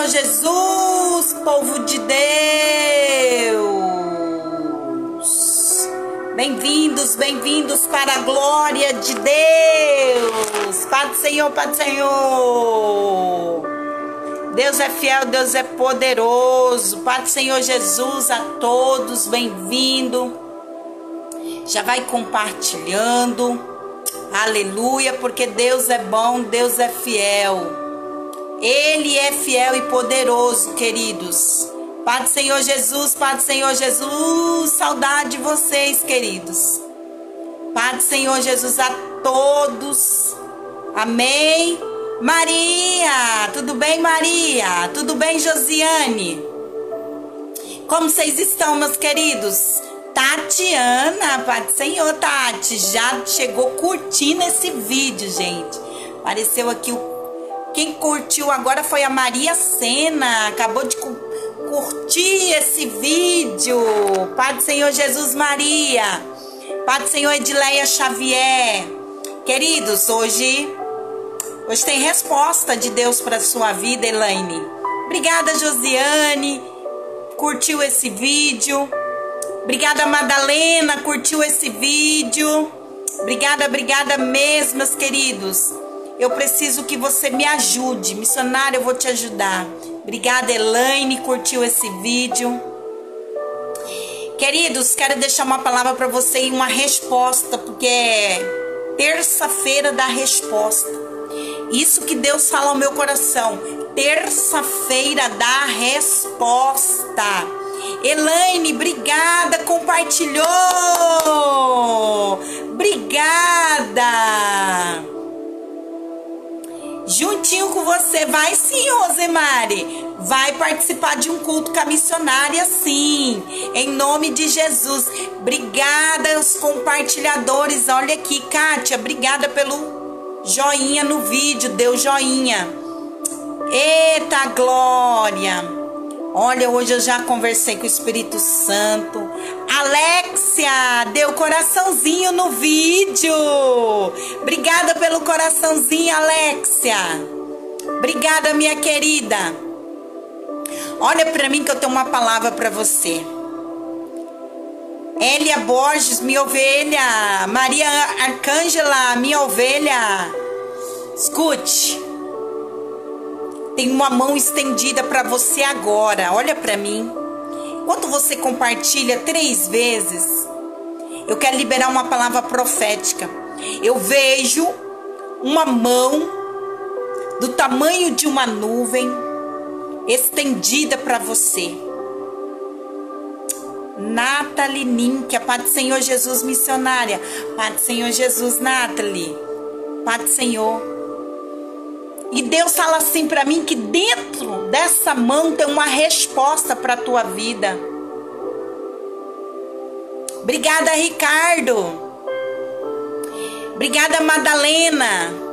Senhor Jesus, povo de Deus. Bem-vindos, bem-vindos para a glória de Deus. Do Senhor, do Senhor. Deus é fiel, Deus é poderoso. Do Senhor Jesus, a todos, bem-vindo. Já vai compartilhando. Aleluia, porque Deus é bom, Deus é fiel. Ele é fiel e poderoso, queridos. Pai do Senhor Jesus, Pai do Senhor Jesus, saudade de vocês, queridos. Pai do Senhor Jesus a todos. Amém. Maria, tudo bem, Maria? Tudo bem, Josiane? Como vocês estão, meus queridos? Tatiana, Pai do Senhor, Tati, já chegou curtindo esse vídeo, gente. Apareceu aqui o. Quem curtiu agora foi a Maria Sena. Acabou de cu curtir esse vídeo. Pai do Senhor Jesus Maria. Pai do Senhor Edileia Xavier. Queridos, hoje. Hoje tem resposta de Deus para sua vida, Elaine. Obrigada, Josiane. Curtiu esse vídeo. Obrigada, Madalena, curtiu esse vídeo. Obrigada, obrigada mesmo, meus queridos. Eu preciso que você me ajude. Missionário, eu vou te ajudar. Obrigada, Elaine, curtiu esse vídeo. Queridos, quero deixar uma palavra para você e uma resposta, porque é terça-feira da resposta. Isso que Deus fala ao meu coração. Terça-feira da resposta. Elaine, obrigada, compartilhou. Obrigada. Juntinho com você, vai sim, Rosemary. Vai participar de um culto com a missionária, sim. Em nome de Jesus. Obrigada aos compartilhadores. Olha aqui, Kátia, obrigada pelo joinha no vídeo. Deu joinha. Eita glória. Olha, hoje eu já conversei com o Espírito Santo. Alexia, deu coraçãozinho no vídeo. Obrigada pelo coraçãozinho, Alexia. Obrigada, minha querida. Olha para mim que eu tenho uma palavra para você. Elia Borges, minha ovelha. Maria Arcângela, minha ovelha. Escute tem uma mão estendida para você agora. Olha para mim. Quando você compartilha três vezes, eu quero liberar uma palavra profética. Eu vejo uma mão do tamanho de uma nuvem estendida para você. Nathalie Nink, a Pai do Senhor Jesus missionária. Pai do Senhor Jesus, Nathalie. Pai do Senhor. E Deus fala assim para mim que dentro dessa mão tem uma resposta para a tua vida. Obrigada, Ricardo. Obrigada, Madalena.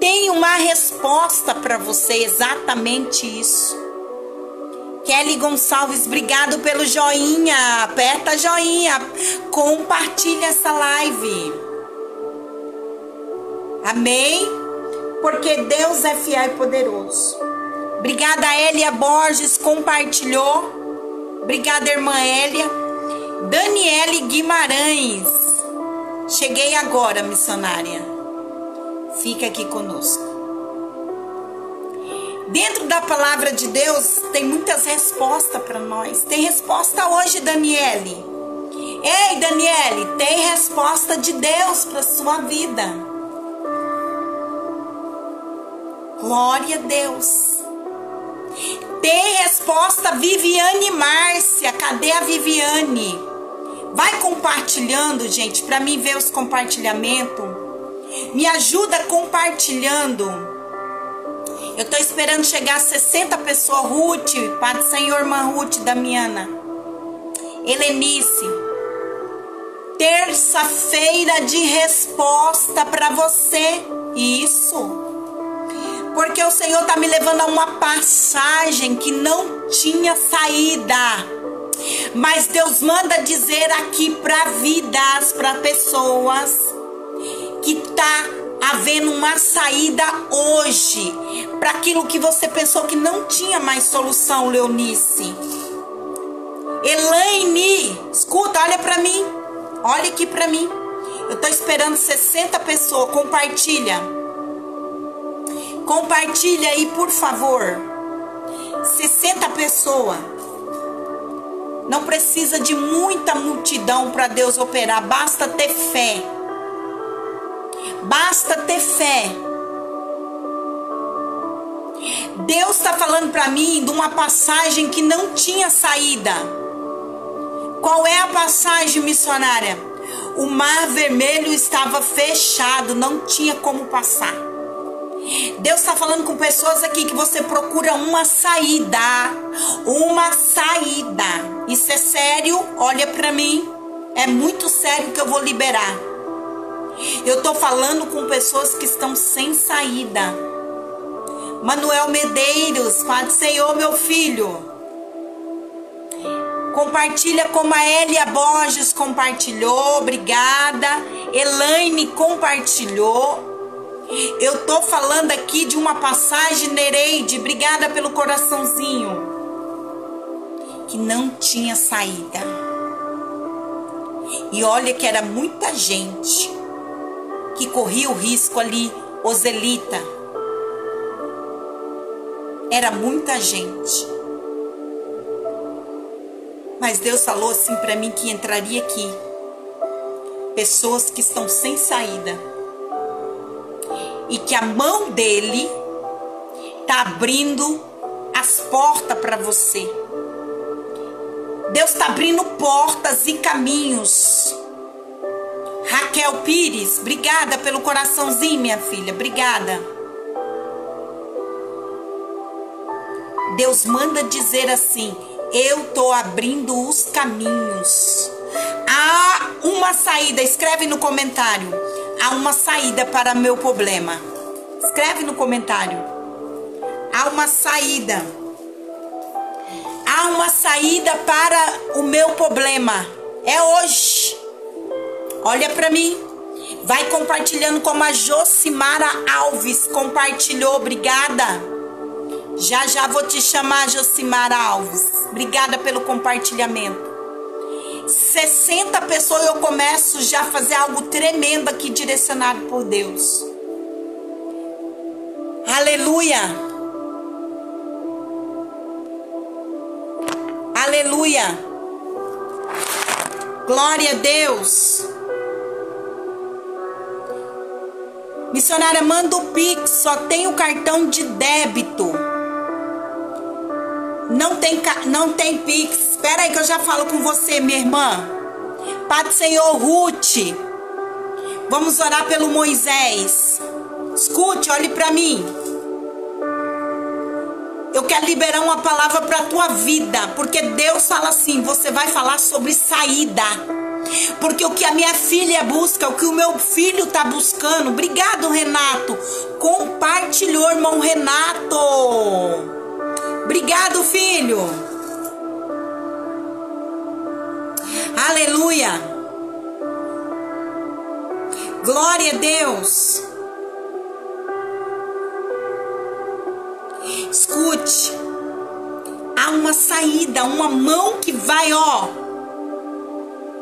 Tem uma resposta para você, exatamente isso. Kelly Gonçalves, obrigado pelo joinha. Aperta joinha. Compartilha essa live. Amém? Porque Deus é fiel e poderoso. Obrigada, Elia Borges, compartilhou. Obrigada, irmã Elia. Daniele Guimarães. Cheguei agora, missionária. Fica aqui conosco. Dentro da palavra de Deus tem muitas respostas para nós. Tem resposta hoje, Daniele. Ei, Daniele, tem resposta de Deus para sua vida. Glória a Deus. Tem resposta, Viviane Márcia. Cadê a Viviane? Vai compartilhando, gente, para mim ver os compartilhamentos. Me ajuda compartilhando. Eu tô esperando chegar a 60 pessoas. Ruth, do Senhor, irmã Ruth, Damiana. Helenice. Terça-feira de resposta para você. Isso porque o Senhor está me levando a uma passagem que não tinha saída. Mas Deus manda dizer aqui para vidas, para pessoas que tá havendo uma saída hoje para aquilo que você pensou que não tinha mais solução, Leonice. Elaine, escuta, olha para mim. Olha aqui para mim. Eu tô esperando 60 pessoas. Compartilha. Compartilha aí, por favor. 60 pessoas. Não precisa de muita multidão para Deus operar, basta ter fé. Basta ter fé. Deus está falando para mim de uma passagem que não tinha saída. Qual é a passagem missionária? O mar vermelho estava fechado, não tinha como passar. Deus está falando com pessoas aqui que você procura uma saída, uma saída. Isso é sério? Olha para mim. É muito sério que eu vou liberar. Eu estou falando com pessoas que estão sem saída. Manuel Medeiros, do Senhor, meu filho. Compartilha como a Elia Borges compartilhou, obrigada. Elaine compartilhou. Eu tô falando aqui de uma passagem, Nereide, obrigada pelo coraçãozinho. Que não tinha saída. E olha que era muita gente que corria o risco ali, Oselita. Era muita gente. Mas Deus falou assim para mim que entraria aqui pessoas que estão sem saída e que a mão dele tá abrindo as portas para você. Deus está abrindo portas e caminhos. Raquel Pires, obrigada pelo coraçãozinho, minha filha, obrigada. Deus manda dizer assim: Eu tô abrindo os caminhos. Há uma saída, escreve no comentário. Há uma saída para meu problema. Escreve no comentário. Há uma saída. Há uma saída para o meu problema. É hoje. Olha para mim. Vai compartilhando como a Josimara Alves compartilhou. Obrigada. Já já vou te chamar, Josimara Alves. Obrigada pelo compartilhamento. 60 pessoas eu começo já a fazer algo tremendo aqui direcionado por Deus. Aleluia. Aleluia. Glória a Deus. Missionária, manda o Pix, só tem o cartão de débito. Não tem, não tem Pix. Espera aí que eu já falo com você, minha irmã. Do Senhor, Ruth. Vamos orar pelo Moisés. Escute, olhe para mim. Eu quero liberar uma palavra para tua vida, porque Deus fala assim, você vai falar sobre saída. Porque o que a minha filha busca, o que o meu filho está buscando. Obrigado, Renato. Compartilhou, irmão Renato. Obrigado, filho. Aleluia. Glória a Deus. Escute. Há uma saída, uma mão que vai, ó,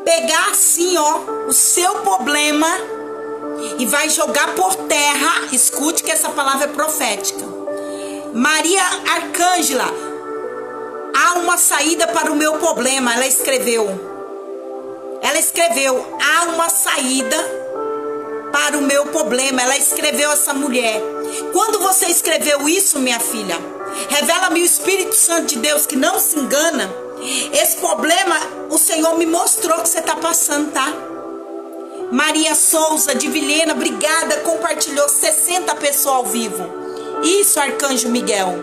pegar assim, ó, o seu problema e vai jogar por terra. Escute que essa palavra é profética. Maria Arcângela, há uma saída para o meu problema. Ela escreveu. Ela escreveu: há uma saída para o meu problema. Ela escreveu essa mulher. Quando você escreveu isso, minha filha, revela-me o Espírito Santo de Deus que não se engana esse problema o Senhor me mostrou que você está passando, tá? Maria Souza de Vilhena, obrigada, compartilhou 60 pessoas ao vivo. Isso, Arcanjo Miguel.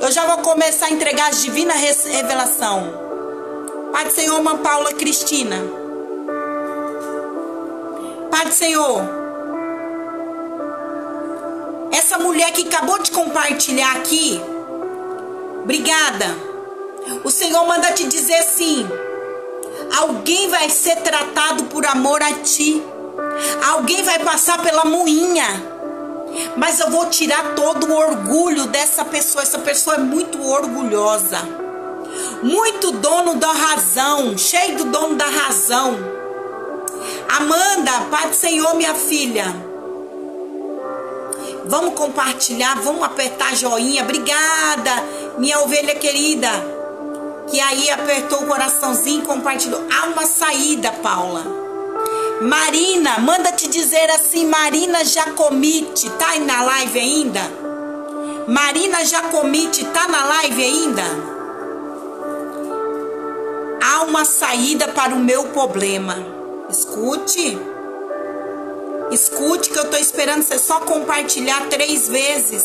Eu já vou começar a entregar a divina revelação. Pai do Senhor, Mãe Paula Cristina. Pai do Senhor. Essa mulher que acabou de compartilhar aqui. Obrigada. O Senhor manda te dizer assim: alguém vai ser tratado por amor a ti, alguém vai passar pela moinha. Mas eu vou tirar todo o orgulho dessa pessoa. Essa pessoa é muito orgulhosa. Muito dono da razão. Cheio do dono da razão. Amanda, Pai do Senhor, minha filha. Vamos compartilhar, vamos apertar joinha. Obrigada, minha ovelha querida. Que aí apertou o coraçãozinho e compartilhou. Há uma saída, Paula. Marina, manda te dizer assim, Marina Jacomite, tá aí na live ainda? Marina Jacomite, tá na live ainda? Há uma saída para o meu problema. Escute. Escute que eu tô esperando você só compartilhar três vezes.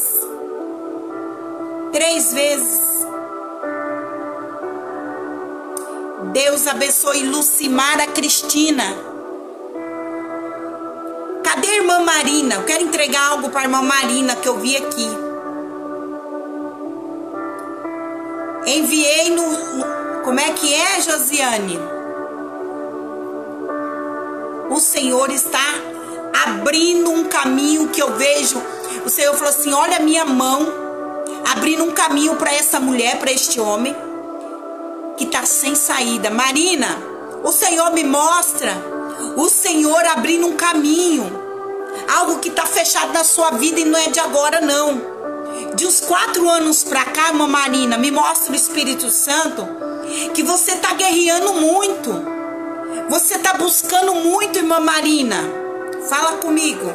Três vezes. Deus abençoe Lucimara Cristina. Marina? Eu quero entregar algo para a irmã Marina que eu vi aqui. Enviei no, no. Como é que é, Josiane? O Senhor está abrindo um caminho que eu vejo. O Senhor falou assim: Olha a minha mão, abrindo um caminho para essa mulher, para este homem que está sem saída. Marina, o Senhor me mostra o Senhor abrindo um caminho. Algo que está fechado na sua vida e não é de agora, não. De uns quatro anos para cá, irmã Marina, me mostra o Espírito Santo que você está guerreando muito. Você está buscando muito, irmã Marina. Fala comigo.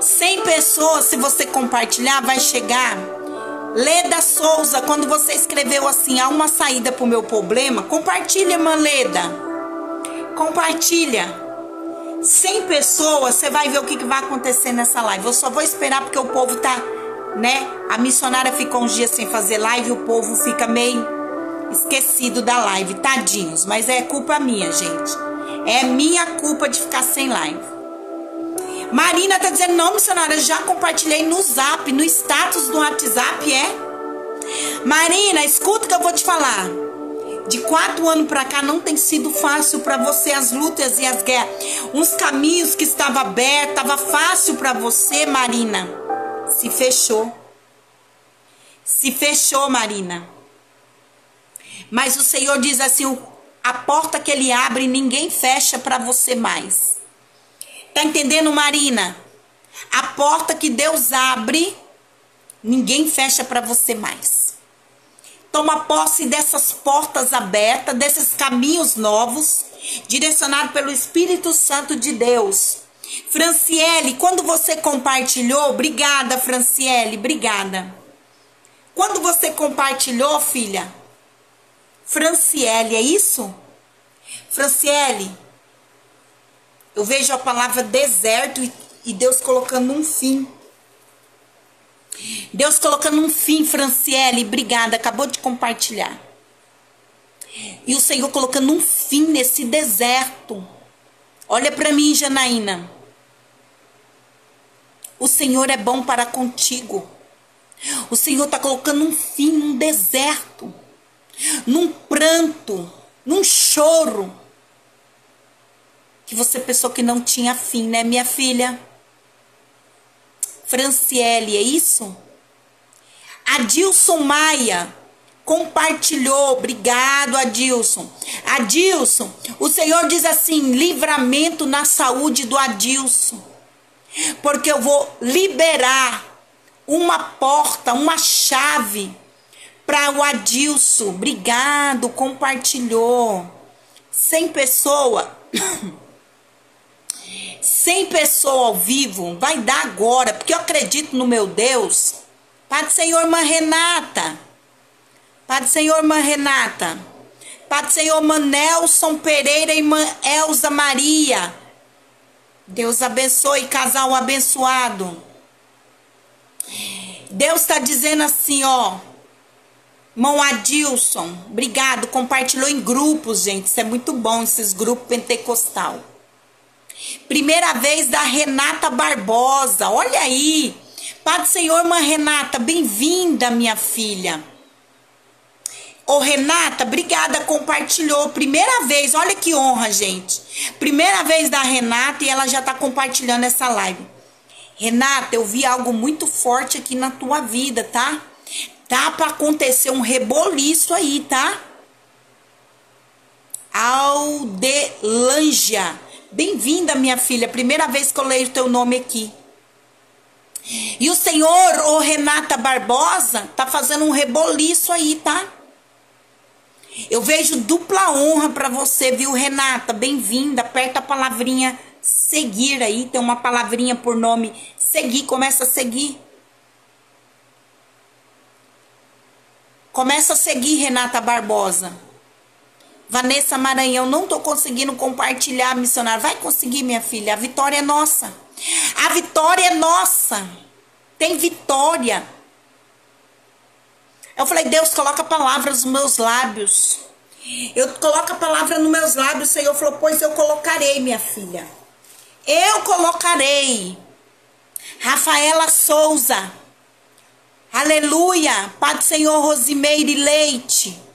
100 pessoas, se você compartilhar, vai chegar. Leda Souza, quando você escreveu assim, há uma saída para o meu problema, compartilha, irmã Leda compartilha. 100 pessoas, você vai ver o que, que vai acontecer nessa live. Eu só vou esperar porque o povo tá, né? A missionária ficou uns dias sem fazer live o povo fica meio esquecido da live, tadinhos. Mas é culpa minha, gente. É minha culpa de ficar sem live. Marina tá dizendo, não, missionária, já compartilhei no zap, no status do WhatsApp, é? Marina, escuta que eu vou te falar. De quatro anos para cá não tem sido fácil para você as lutas e as guerras. Uns caminhos que estava aberto, estava fácil para você, Marina. Se fechou. Se fechou, Marina. Mas o Senhor diz assim: a porta que Ele abre, ninguém fecha para você mais. Tá entendendo, Marina? A porta que Deus abre, ninguém fecha para você mais. Toma posse dessas portas abertas, desses caminhos novos, direcionado pelo Espírito Santo de Deus. Franciele, quando você compartilhou, obrigada, Franciele, obrigada. Quando você compartilhou, filha, Franciele, é isso? Franciele, eu vejo a palavra deserto e Deus colocando um fim Deus colocando um fim, Franciele, obrigada, acabou de compartilhar. E o Senhor colocando um fim nesse deserto. Olha para mim, Janaína. O Senhor é bom para contigo. O Senhor está colocando um fim num deserto, num pranto, num choro. Que você pensou que não tinha fim, né, minha filha? Franciele, é isso? Adilson Maia compartilhou. Obrigado, Adilson. Adilson, o Senhor diz assim: livramento na saúde do Adilson. Porque eu vou liberar uma porta, uma chave para o Adilson. Obrigado, compartilhou. Sem pessoa. 100 pessoas ao vivo, vai dar agora, porque eu acredito no meu Deus. Do Senhor, irmã Renata. Do Senhor, irmã Renata. Do Senhor, irmã Nelson Pereira e irmã Elza Maria. Deus abençoe, casal abençoado. Deus está dizendo assim, ó. Irmão Adilson, obrigado. Compartilhou em grupos, gente. Isso é muito bom, esses grupos pentecostal. Primeira vez da Renata Barbosa. Olha aí. Pai do Senhor, irmã Renata, bem-vinda, minha filha. Ô Renata, obrigada, compartilhou. Primeira vez, olha que honra, gente. Primeira vez da Renata e ela já tá compartilhando essa live. Renata, eu vi algo muito forte aqui na tua vida, tá? Tá para acontecer um reboliço aí, tá? Aldelângia. Bem-vinda, minha filha. Primeira vez que eu leio teu nome aqui. E o senhor, ô Renata Barbosa, tá fazendo um reboliço aí, tá? Eu vejo dupla honra para você, viu, Renata? Bem-vinda. Aperta a palavrinha seguir aí. Tem uma palavrinha por nome seguir. Começa a seguir. Começa a seguir, Renata Barbosa. Vanessa Maranhão, não tô conseguindo compartilhar, missionário. Vai conseguir, minha filha. A vitória é nossa. A vitória é nossa. Tem vitória. Eu falei, Deus, coloca palavras nos meus lábios. Eu coloco a palavra nos meus lábios. O Senhor falou, pois eu colocarei, minha filha. Eu colocarei. Rafaela Souza. Aleluia. Do Senhor Rosimeire Leite.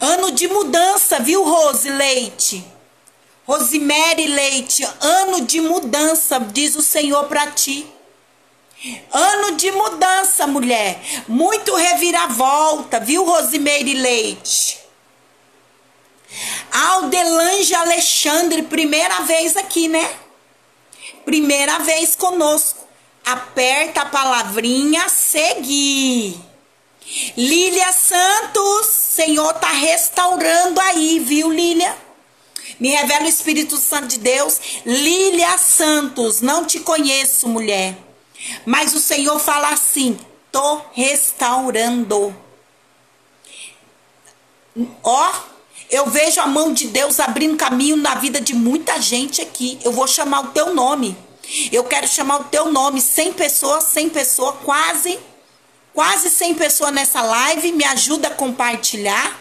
Ano de mudança, viu, Rose Leite? Rosemary Leite, ano de mudança, diz o Senhor para ti. Ano de mudança, mulher. Muito reviravolta, viu, Rosimeire Leite? Aldelange Alexandre, primeira vez aqui, né? Primeira vez conosco. Aperta a palavrinha seguir. Lília Santos, Senhor tá restaurando aí, viu, Lília? Me revela o Espírito Santo de Deus. Lília Santos, não te conheço, mulher. Mas o Senhor fala assim: tô restaurando. Ó, eu vejo a mão de Deus abrindo caminho na vida de muita gente aqui. Eu vou chamar o teu nome. Eu quero chamar o teu nome. 100 pessoas, 100 pessoas, quase quase 100 pessoas nessa live. Me ajuda a compartilhar.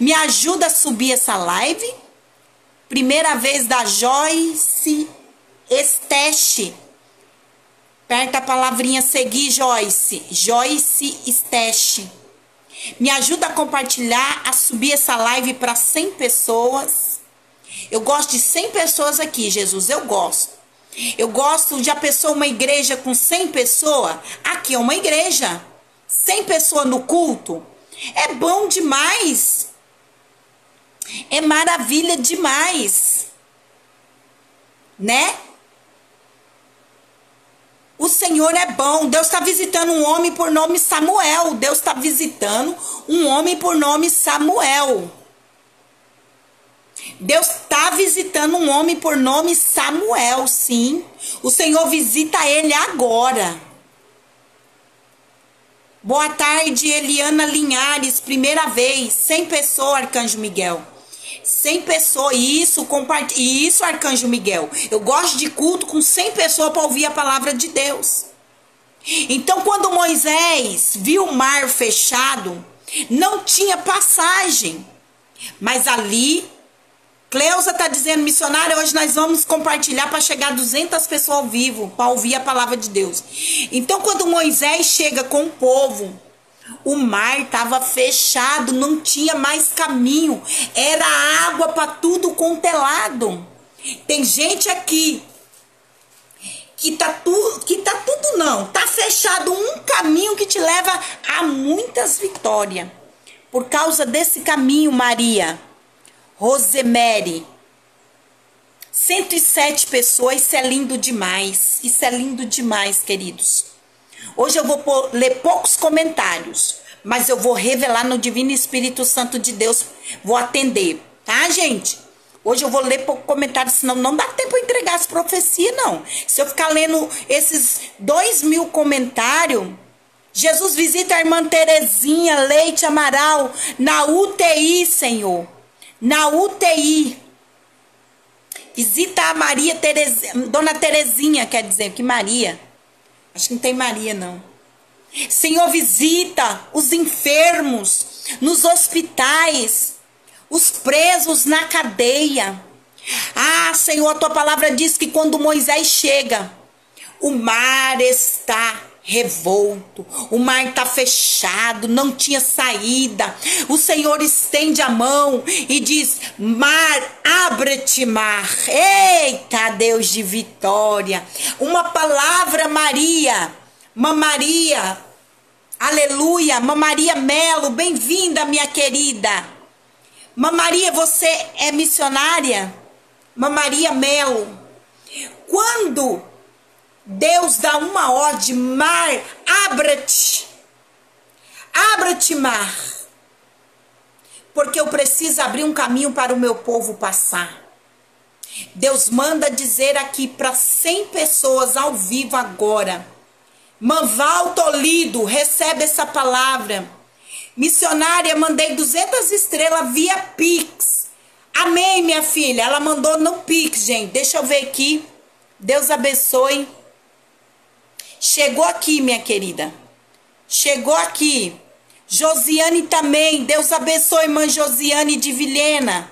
Me ajuda a subir essa live. Primeira vez da Joyce Esteste. Aperta a palavrinha seguir, Joyce. Joyce Esteste. Me ajuda a compartilhar, a subir essa live para 100 pessoas. Eu gosto de 100 pessoas aqui, Jesus. Eu gosto. Eu gosto de a pessoa, uma igreja com 100 pessoas. Aqui é uma igreja. 100 pessoas no culto. É bom demais. É maravilha demais. Né? O Senhor é bom. Deus está visitando um homem por nome Samuel. Deus está visitando um homem por nome Samuel. Deus está visitando um homem por nome Samuel, sim. O Senhor visita ele agora. Boa tarde, Eliana Linhares, primeira vez, sem pessoa, Arcanjo Miguel. Sem pessoa, isso, compartilha, isso, Arcanjo Miguel. Eu gosto de culto com 100 pessoas para ouvir a palavra de Deus. Então, quando Moisés viu o mar fechado, não tinha passagem. Mas ali Cleusa está dizendo, missionária, hoje nós vamos compartilhar para chegar a 200 pessoas ao vivo, para ouvir a palavra de Deus. Então, quando Moisés chega com o povo, o mar estava fechado, não tinha mais caminho, era água para tudo contelado. Tem gente aqui que tá, tu, que tá tudo não, tá fechado um caminho que te leva a muitas vitórias. Por causa desse caminho, Maria, Rosemary. 107 pessoas, isso é lindo demais. Isso é lindo demais, queridos. Hoje eu vou ler poucos comentários, mas eu vou revelar no Divino Espírito Santo de Deus. Vou atender, tá, gente? Hoje eu vou ler pouco comentário, senão não dá tempo de entregar as profecias, não. Se eu ficar lendo esses dois mil comentários, Jesus visita a irmã Terezinha Leite Amaral na UTI, Senhor na UTI. Visita a Maria Terezinha, Dona Terezinha, quer dizer, que Maria. Acho que não tem Maria, não. Senhor, visita os enfermos nos hospitais, os presos na cadeia. Ah, Senhor, a tua palavra diz que quando Moisés chega, o mar está revolto, o mar está fechado, não tinha saída. O Senhor estende a mão e diz: Mar, abre-te, mar. Eita, Deus de vitória. Uma palavra, Maria, Maria, aleluia, Maria Melo, bem-vinda, minha querida. Maria, você é missionária? Maria Melo. Quando Deus dá uma ordem, mar, abra-te. Abra-te, mar. Porque eu preciso abrir um caminho para o meu povo passar. Deus manda dizer aqui para 100 pessoas ao vivo agora. Manval Tolido, recebe essa palavra. Missionária, mandei 200 estrelas via Pix. Amém, minha filha. Ela mandou no Pix, gente. Deixa eu ver aqui. Deus abençoe. Chegou aqui, minha querida. Chegou aqui. Josiane também. Deus abençoe, irmã Josiane de Vilhena.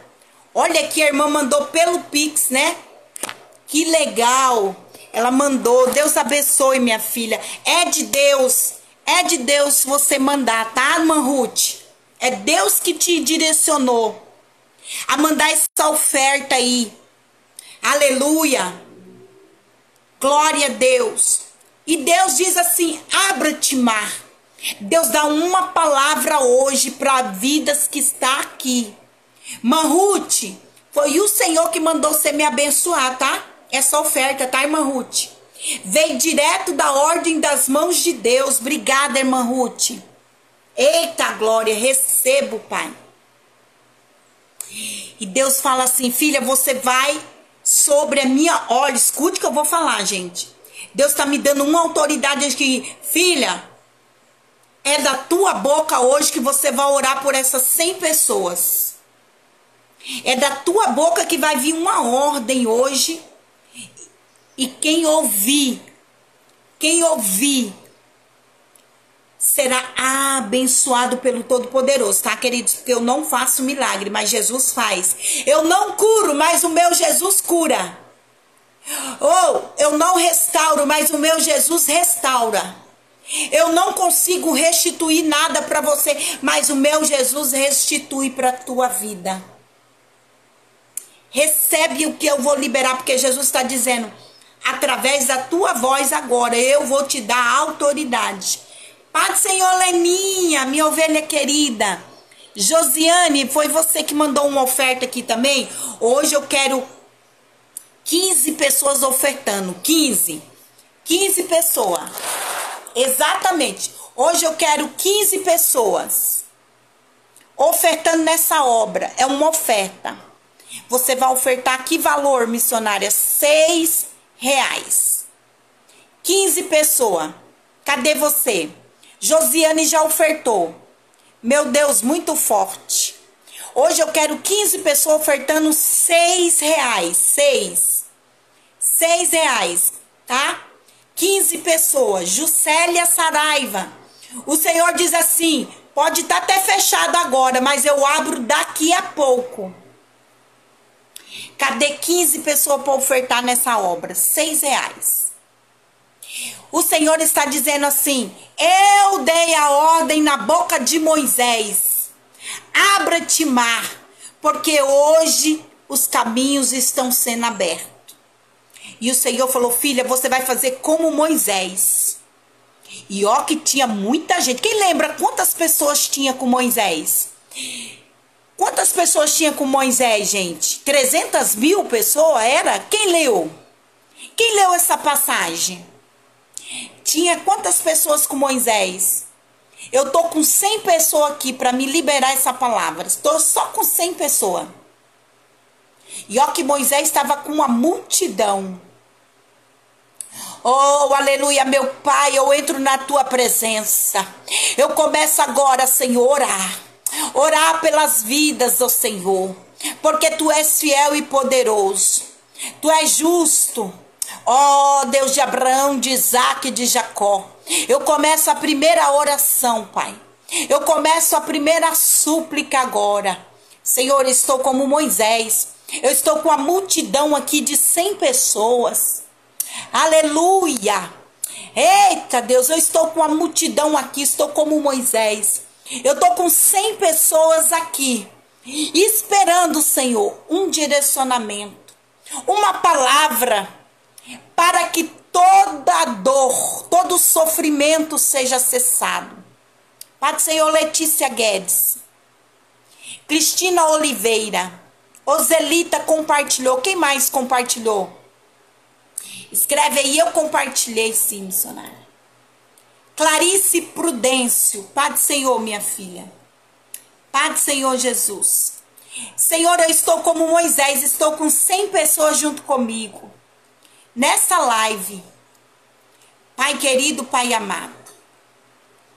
Olha aqui, a irmã mandou pelo Pix, né? Que legal. Ela mandou. Deus abençoe, minha filha. É de Deus. É de Deus você mandar, tá, irmã Ruth? É Deus que te direcionou a mandar essa oferta aí. Aleluia. Glória a Deus. E Deus diz assim: abra-te, mar. Deus dá uma palavra hoje para vidas que está aqui. Manrute, foi o Senhor que mandou você me abençoar, tá? Essa oferta, tá, irmã Ruth? Veio direto da ordem das mãos de Deus. Obrigada, irmã Ruth. Eita glória, recebo, Pai. E Deus fala assim: filha, você vai sobre a minha. Olha, escute o que eu vou falar, gente. Deus está me dando uma autoridade que, filha, é da tua boca hoje que você vai orar por essas 100 pessoas. É da tua boca que vai vir uma ordem hoje. E quem ouvir, quem ouvir, será abençoado pelo Todo-Poderoso, tá, queridos? Porque eu não faço milagre, mas Jesus faz. Eu não curo, mas o meu Jesus cura. Ou eu não restauro, mas o meu Jesus restaura. Eu não consigo restituir nada para você, mas o meu Jesus restitui para a tua vida. Recebe o que eu vou liberar, porque Jesus está dizendo, através da tua voz agora, eu vou te dar autoridade. Pai Senhor Leninha, minha ovelha querida. Josiane, foi você que mandou uma oferta aqui também? Hoje eu quero 15 pessoas ofertando. 15. 15 pessoas. Exatamente. Hoje eu quero 15 pessoas ofertando nessa obra. É uma oferta. Você vai ofertar que valor, missionária? Seis reais. 15 pessoas. Cadê você? Josiane já ofertou. Meu Deus, muito forte. Hoje eu quero 15 pessoas ofertando seis reais. Seis. Seis reais, tá? 15 pessoas. Juscelia Saraiva. O Senhor diz assim: pode estar tá até fechado agora, mas eu abro daqui a pouco. Cadê 15 pessoas para ofertar nessa obra? Seis reais. O Senhor está dizendo assim: Eu dei a ordem na boca de Moisés. Abra-te mar, porque hoje os caminhos estão sendo abertos. E o Senhor falou: Filha, você vai fazer como Moisés. E ó, que tinha muita gente. Quem lembra quantas pessoas tinha com Moisés? Quantas pessoas tinha com Moisés, gente? 300 mil pessoas era? Quem leu? Quem leu essa passagem? Tinha quantas pessoas com Moisés? Eu tô com 100 pessoas aqui para me liberar essa palavra. Estou só com 100 pessoas. E ó que Moisés estava com uma multidão. Oh, aleluia, meu Pai, eu entro na tua presença. Eu começo agora, Senhor, orar. Orar pelas vidas do Senhor, porque tu és fiel e poderoso. Tu és justo. Ó oh, Deus de Abraão, de Isaac e de Jacó. Eu começo a primeira oração, Pai. Eu começo a primeira súplica agora. Senhor, estou como Moisés. Eu estou com a multidão aqui de 100 pessoas. Aleluia! Eita Deus, eu estou com a multidão aqui, estou como Moisés. Eu estou com 100 pessoas aqui, esperando, Senhor, um direcionamento, uma palavra, para que toda dor, todo sofrimento seja cessado. Pai Senhor Letícia Guedes, Cristina Oliveira, Ozelita compartilhou. Quem mais compartilhou? Escreve aí, eu compartilhei sim, missionária. Clarice Prudêncio, Pai do Senhor, minha filha. Pai do Senhor Jesus. Senhor, eu estou como Moisés, estou com 100 pessoas junto comigo. Nessa live, Pai querido, Pai amado,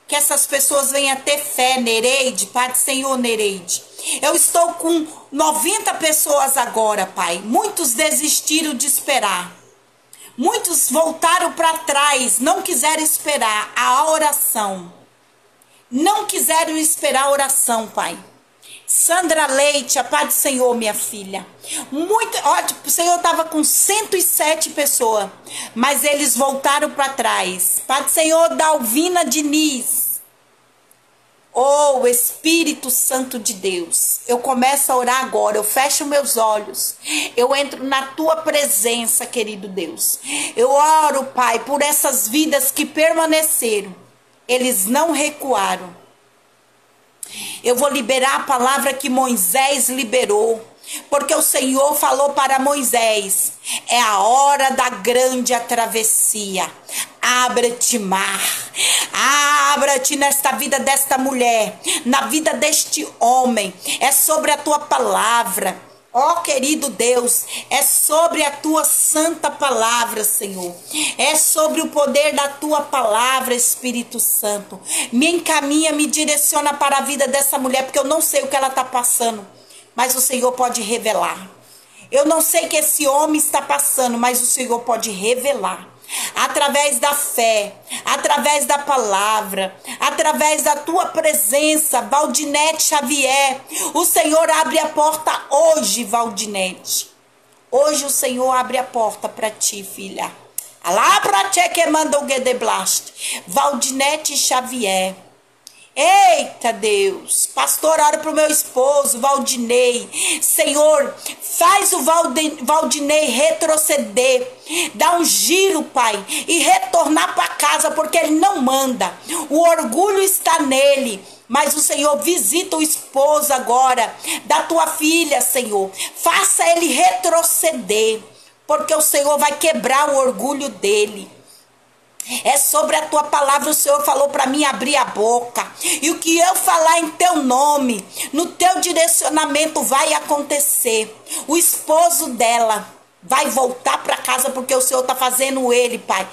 que essas pessoas venham ter fé, Nereide, Pai do Senhor, Nereide. Eu estou com 90 pessoas agora, Pai. Muitos desistiram de esperar. Muitos voltaram para trás, não quiseram esperar a oração. Não quiseram esperar a oração, Pai. Sandra Leite, a paz do Senhor, minha filha. Muito, ó, tipo, o Senhor estava com 107 pessoas, mas eles voltaram para trás. Paz do Senhor, Dalvina Diniz. Oh, Espírito Santo de Deus, eu começo a orar agora, eu fecho meus olhos, eu entro na tua presença, querido Deus. Eu oro, Pai, por essas vidas que permaneceram, eles não recuaram. Eu vou liberar a palavra que Moisés liberou. Porque o Senhor falou para Moisés: é a hora da grande travessia. Abra-te, mar. Abra-te nesta vida desta mulher, na vida deste homem. É sobre a tua palavra. Ó oh, querido Deus, é sobre a tua santa palavra, Senhor. É sobre o poder da tua palavra, Espírito Santo. Me encaminha, me direciona para a vida dessa mulher, porque eu não sei o que ela está passando mas o Senhor pode revelar. Eu não sei que esse homem está passando, mas o Senhor pode revelar. Através da fé, através da palavra, através da tua presença, Valdinete Xavier. O Senhor abre a porta hoje, Valdinete. Hoje o Senhor abre a porta para ti, filha. Alá pra que manda o Gedeblast. Valdinete Xavier. Eita Deus, pastor, ora para o meu esposo, Valdinei. Senhor, faz o Valdinei retroceder, dá um giro, Pai, e retornar para casa, porque ele não manda. O orgulho está nele. Mas o Senhor visita o esposo agora da tua filha, Senhor. Faça ele retroceder, porque o Senhor vai quebrar o orgulho dele. É sobre a tua palavra, o Senhor falou para mim abrir a boca. E o que eu falar em teu nome, no teu direcionamento vai acontecer. O esposo dela vai voltar para casa porque o Senhor tá fazendo ele, Pai.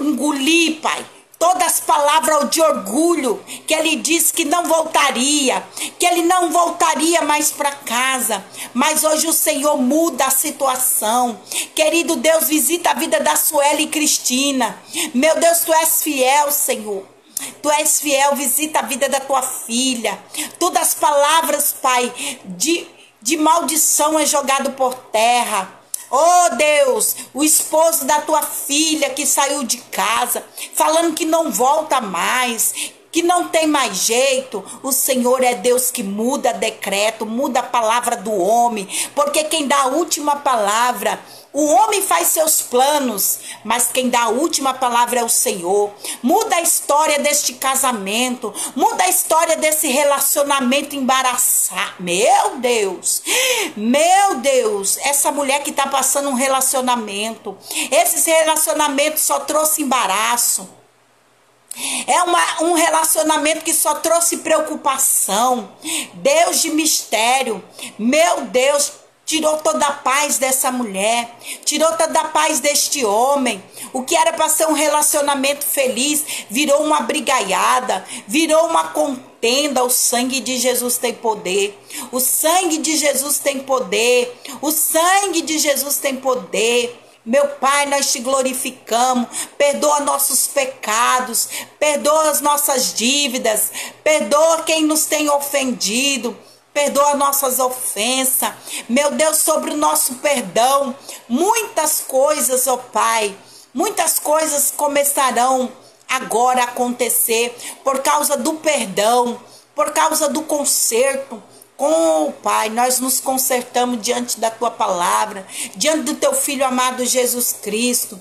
Engolir, Pai todas as palavras de orgulho que ele disse que não voltaria, que ele não voltaria mais para casa. Mas hoje o Senhor muda a situação. Querido Deus, visita a vida da Sueli e Cristina. Meu Deus, tu és fiel, Senhor. Tu és fiel, visita a vida da tua filha. Todas as palavras, Pai, de, de maldição é jogado por terra. Oh Deus, o esposo da tua filha que saiu de casa, falando que não volta mais, que não tem mais jeito. O Senhor é Deus que muda decreto, muda a palavra do homem, porque quem dá a última palavra o homem faz seus planos, mas quem dá a última palavra é o Senhor. Muda a história deste casamento, muda a história desse relacionamento embaraçado. Meu Deus, meu Deus, essa mulher que está passando um relacionamento, esse relacionamento só trouxe embaraço. É uma, um relacionamento que só trouxe preocupação. Deus de mistério. Meu Deus, tirou toda a paz dessa mulher, tirou toda a paz deste homem. O que era para ser um relacionamento feliz virou uma brigaiada, virou uma contenda. O sangue de Jesus tem poder. O sangue de Jesus tem poder. O sangue de Jesus tem poder. Meu Pai, nós te glorificamos. Perdoa nossos pecados, perdoa as nossas dívidas, perdoa quem nos tem ofendido perdoa nossas ofensas. Meu Deus, sobre o nosso perdão, muitas coisas, ó oh Pai. Muitas coisas começarão agora a acontecer por causa do perdão, por causa do conserto. Com oh, Pai, nós nos consertamos diante da tua palavra, diante do teu filho amado Jesus Cristo.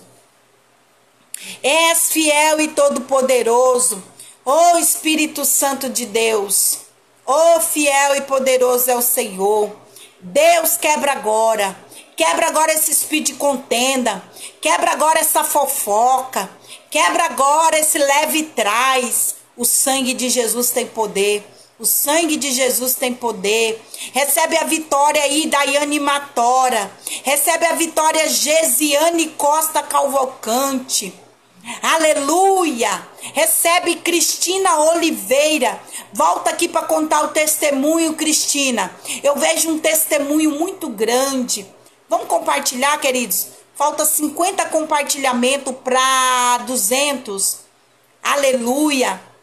És fiel e todo-poderoso, ó oh, Espírito Santo de Deus. Ó oh, fiel e poderoso é o Senhor. Deus quebra agora. Quebra agora esse espírito de contenda. Quebra agora essa fofoca. Quebra agora esse leve trás. O sangue de Jesus tem poder. O sangue de Jesus tem poder. Recebe a vitória aí, Daiane Matora. Recebe a vitória, Gesiane Costa Calvocante. Aleluia! Recebe Cristina Oliveira. Volta aqui para contar o testemunho, Cristina. Eu vejo um testemunho muito grande. Vamos compartilhar, queridos? Falta 50 compartilhamento para 200. Aleluia!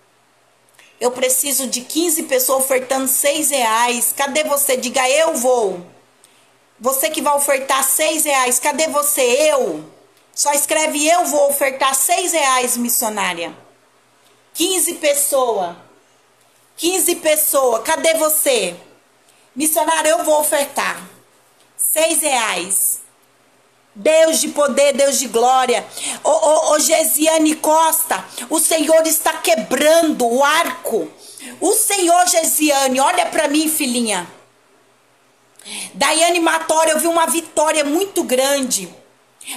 Eu preciso de 15 pessoas ofertando 6 reais. Cadê você? Diga eu vou. Você que vai ofertar 6 reais. Cadê você? Eu. Só escreve eu vou ofertar 6 reais, missionária. 15 pessoas. 15 pessoas. Cadê você? Missionária, eu vou ofertar. 6 reais. Deus de poder, Deus de glória. Ô, ô, ô Gesiane Costa, o Senhor está quebrando o arco. O Senhor Gesiane, olha para mim, filhinha. Daiane Matória, eu vi uma vitória muito grande.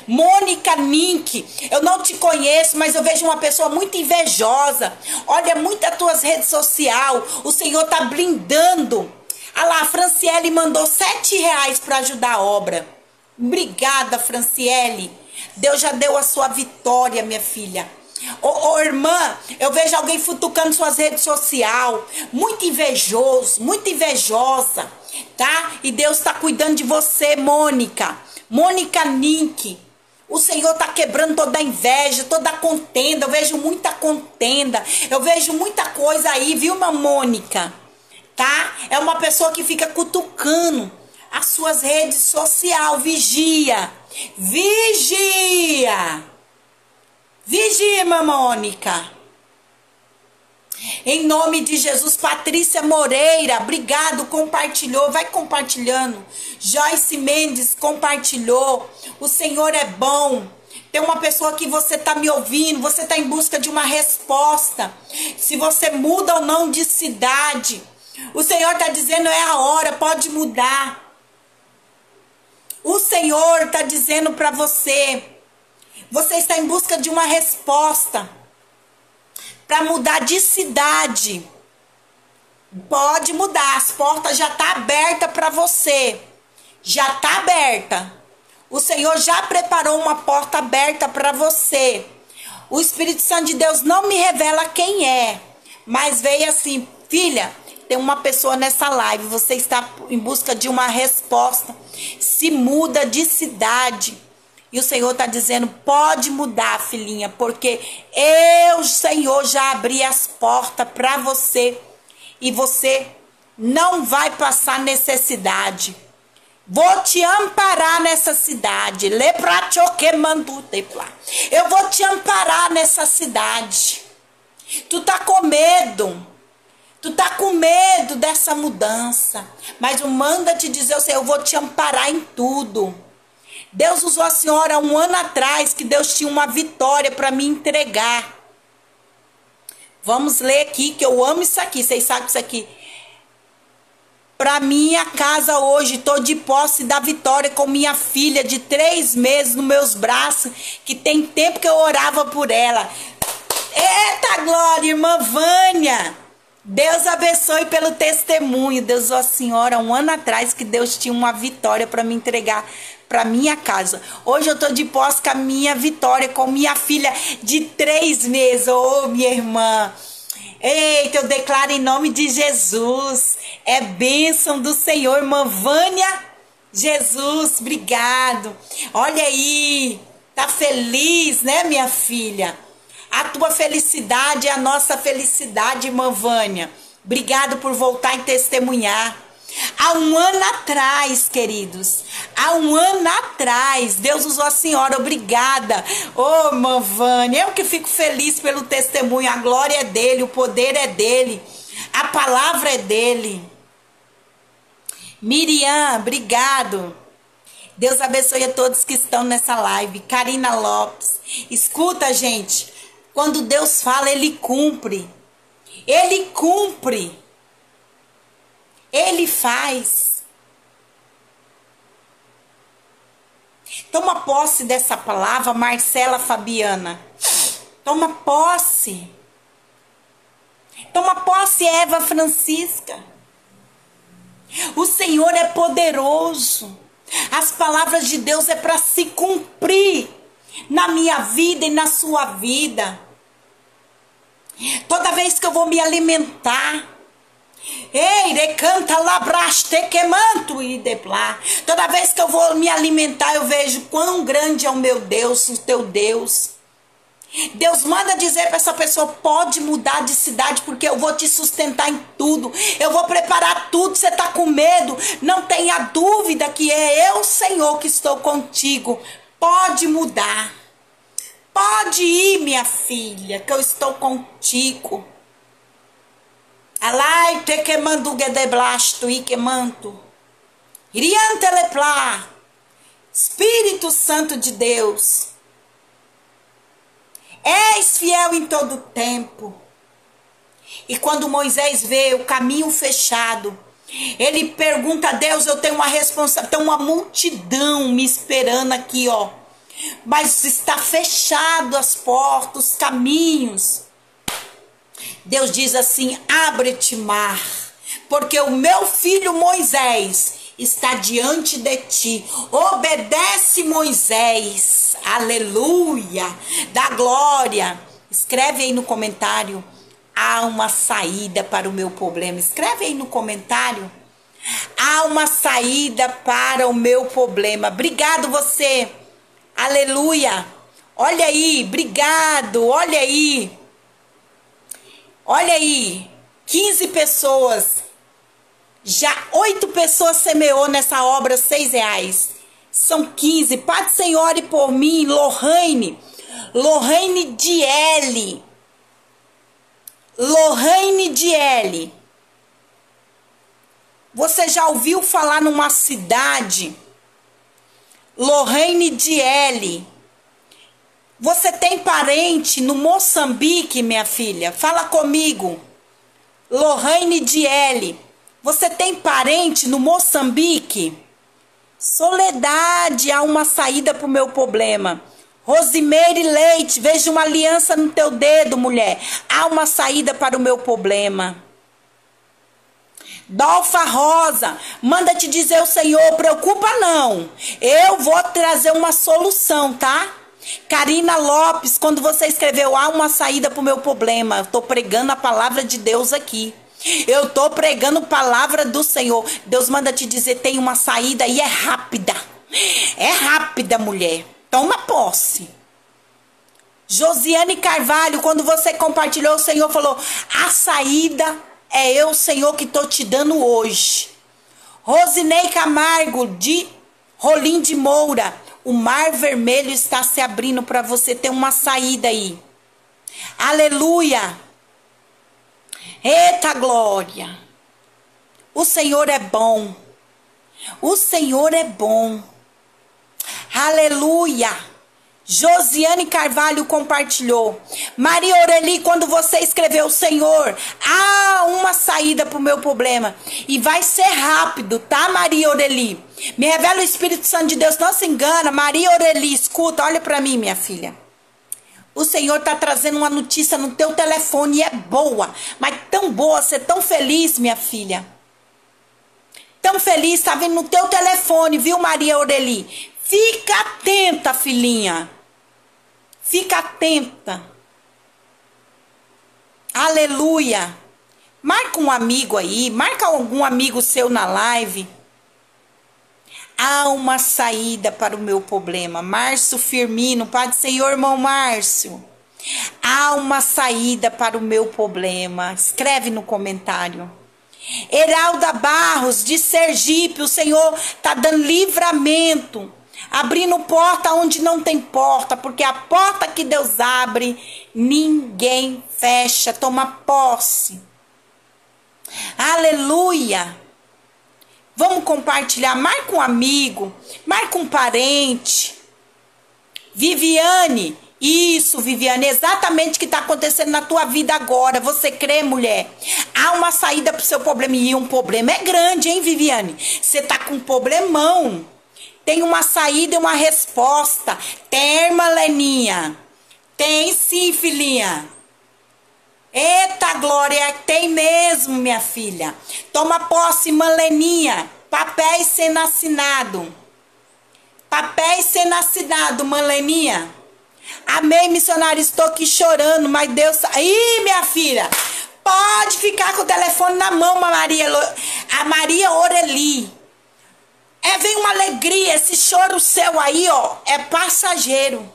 Mônica Mink, eu não te conheço, mas eu vejo uma pessoa muito invejosa. Olha muito as tuas redes sociais. O Senhor tá blindando. Ah lá, a Franciele mandou sete reais para ajudar a obra. Obrigada, Franciele. Deus já deu a sua vitória, minha filha. Ô, ô, irmã, eu vejo alguém futucando suas redes sociais, muito invejoso, muito invejosa, tá? E Deus está cuidando de você, Mônica. Mônica Nink. O Senhor está quebrando toda a inveja, toda a contenda. Eu vejo muita contenda. Eu vejo muita coisa aí, viu, Mônica? Tá? É uma pessoa que fica cutucando as suas redes sociais. Vigia. Vigia. Vigia, Mônica. Em nome de Jesus, Patrícia Moreira, obrigado, compartilhou, vai compartilhando. Joyce Mendes compartilhou. O Senhor é bom. Tem uma pessoa que você está me ouvindo, você está em busca de uma resposta. Se você muda ou não de cidade, o Senhor está dizendo é a hora, pode mudar. O Senhor está dizendo para você, você está em busca de uma resposta para mudar de cidade. Pode mudar, as portas já tá aberta para você. Já tá aberta. O Senhor já preparou uma porta aberta para você. O Espírito Santo de Deus não me revela quem é, mas veio assim, filha, tem uma pessoa nessa live, você está em busca de uma resposta. Se muda de cidade. E o Senhor está dizendo: pode mudar, filhinha, porque eu, Senhor, já abri as portas para você e você não vai passar necessidade. Vou te amparar nessa cidade. Eu vou te amparar nessa cidade. Tu tá com medo. Tu tá com medo dessa mudança. Mas o manda te dizer, eu vou te amparar em tudo. Deus usou a senhora um ano atrás que Deus tinha uma vitória para me entregar. Vamos ler aqui que eu amo isso aqui. Vocês sabem isso aqui. Para minha casa hoje, estou de posse da vitória com minha filha de três meses nos meus braços, que tem tempo que eu orava por ela. Eita glória, irmã Vânia! Deus abençoe pelo testemunho. Deus a senhora um ano atrás que Deus tinha uma vitória para me entregar para minha casa. Hoje eu tô de posse com a minha vitória, com minha filha de três meses. Ô, oh, minha irmã. Eita, eu declaro em nome de Jesus. É bênção do Senhor, irmã Vânia. Jesus, obrigado. Olha aí, tá feliz, né, minha filha? A tua felicidade é a nossa felicidade, irmã Vânia. Obrigado por voltar e testemunhar. Há um ano atrás, queridos, há um ano atrás. Deus usou a senhora, obrigada. Ô, oh, Vânia, eu que fico feliz pelo testemunho. A glória é dele, o poder é dele, a palavra é dele. Miriam, obrigado. Deus abençoe a todos que estão nessa live. Karina Lopes. Escuta, gente. Quando Deus fala, ele cumpre. Ele cumpre. Ele faz. Toma posse dessa palavra, Marcela Fabiana. Toma posse. Toma posse, Eva Francisca. O Senhor é poderoso. As palavras de Deus é para se cumprir na minha vida e na sua vida. Toda vez que eu vou me alimentar, Ei, recanta labraste quemanto e deplá. Toda vez que eu vou me alimentar, eu vejo quão grande é o meu Deus, o teu Deus. Deus manda dizer para essa pessoa: pode mudar de cidade, porque eu vou te sustentar em tudo. Eu vou preparar tudo. Você está com medo? Não tenha dúvida que é eu, Senhor, que estou contigo. Pode mudar. Pode ir, minha filha, que eu estou contigo. Alai te quemando gedeblasto e quemanto. Iriante leplá. Espírito Santo de Deus. És fiel em todo tempo. E quando Moisés vê o caminho fechado, ele pergunta a Deus: Eu tenho uma responsabilidade, tem uma multidão me esperando aqui, ó. Mas está fechado as portas, os caminhos. Deus diz assim: Abre-te, mar, porque o meu filho Moisés está diante de ti. Obedece, Moisés. Aleluia. Da glória. Escreve aí no comentário. Há uma saída para o meu problema. Escreve aí no comentário. Há uma saída para o meu problema. Obrigado você. Aleluia. Olha aí, obrigado. Olha aí. Olha aí. 15 pessoas já oito pessoas semeou nessa obra seis reais. São 15. Pai Senhor, e por mim, Lohane. Lohane Diele. Lohane Diele. Você já ouviu falar numa cidade? Lohane Diele. Você tem parente no Moçambique, minha filha? Fala comigo. Lohane Diele. Você tem parente no Moçambique? Soledade, há uma saída para o meu problema. Rosimeire Leite, veja uma aliança no teu dedo, mulher. Há uma saída para o meu problema. Dolfa Rosa, manda te dizer o Senhor, preocupa não. Eu vou trazer uma solução, tá? Karina Lopes, quando você escreveu há uma saída para o meu problema, eu tô pregando a palavra de Deus aqui. Eu tô pregando palavra do Senhor. Deus manda te dizer tem uma saída e é rápida. É rápida, mulher. Toma posse. Josiane Carvalho, quando você compartilhou, o Senhor falou: "A saída é eu, Senhor, que tô te dando hoje". Rosinei Camargo de Rolim de Moura, o mar vermelho está se abrindo para você ter uma saída aí. Aleluia. Eita glória! O Senhor é bom. O Senhor é bom. Aleluia! Josiane Carvalho compartilhou. Maria Aureli, quando você escreveu, Senhor, há uma saída para o meu problema. E vai ser rápido, tá, Maria Aureli? Me revela o Espírito Santo de Deus. Não se engana, Maria Aureli, escuta, olha para mim, minha filha. O Senhor está trazendo uma notícia no teu telefone e é boa, mas tão boa, você tão feliz, minha filha. Tão feliz, está vindo no teu telefone, viu, Maria Aureli? Fica atenta, filhinha. Fica atenta. Aleluia. Marca um amigo aí, marca algum amigo seu na live. Há uma saída para o meu problema. Márcio Firmino, Pai do Senhor, irmão Márcio. Há uma saída para o meu problema. Escreve no comentário. Heralda Barros, de Sergipe, o Senhor está dando livramento, abrindo porta onde não tem porta, porque a porta que Deus abre, ninguém fecha. Toma posse. Aleluia. Vamos compartilhar. Marca um amigo, marca um parente. Viviane, isso, Viviane, exatamente o que está acontecendo na tua vida agora. Você crê, mulher? Há uma saída para o seu problema. E um problema é grande, hein, Viviane? Você tá com um problemão. Tem uma saída e uma resposta. Tem, Leninha. Tem sim, filhinha. Eita, Glória, tem mesmo, minha filha. Toma posse, Maleninha. Papéis sendo assinado. Papéis sendo assinado, Maleninha. Amém, missionário. Estou aqui chorando, mas Deus. Ih, minha filha. Pode ficar com o telefone na mão, Maria. A Maria Oreli. É, vem uma alegria. Esse choro seu aí, ó, é passageiro.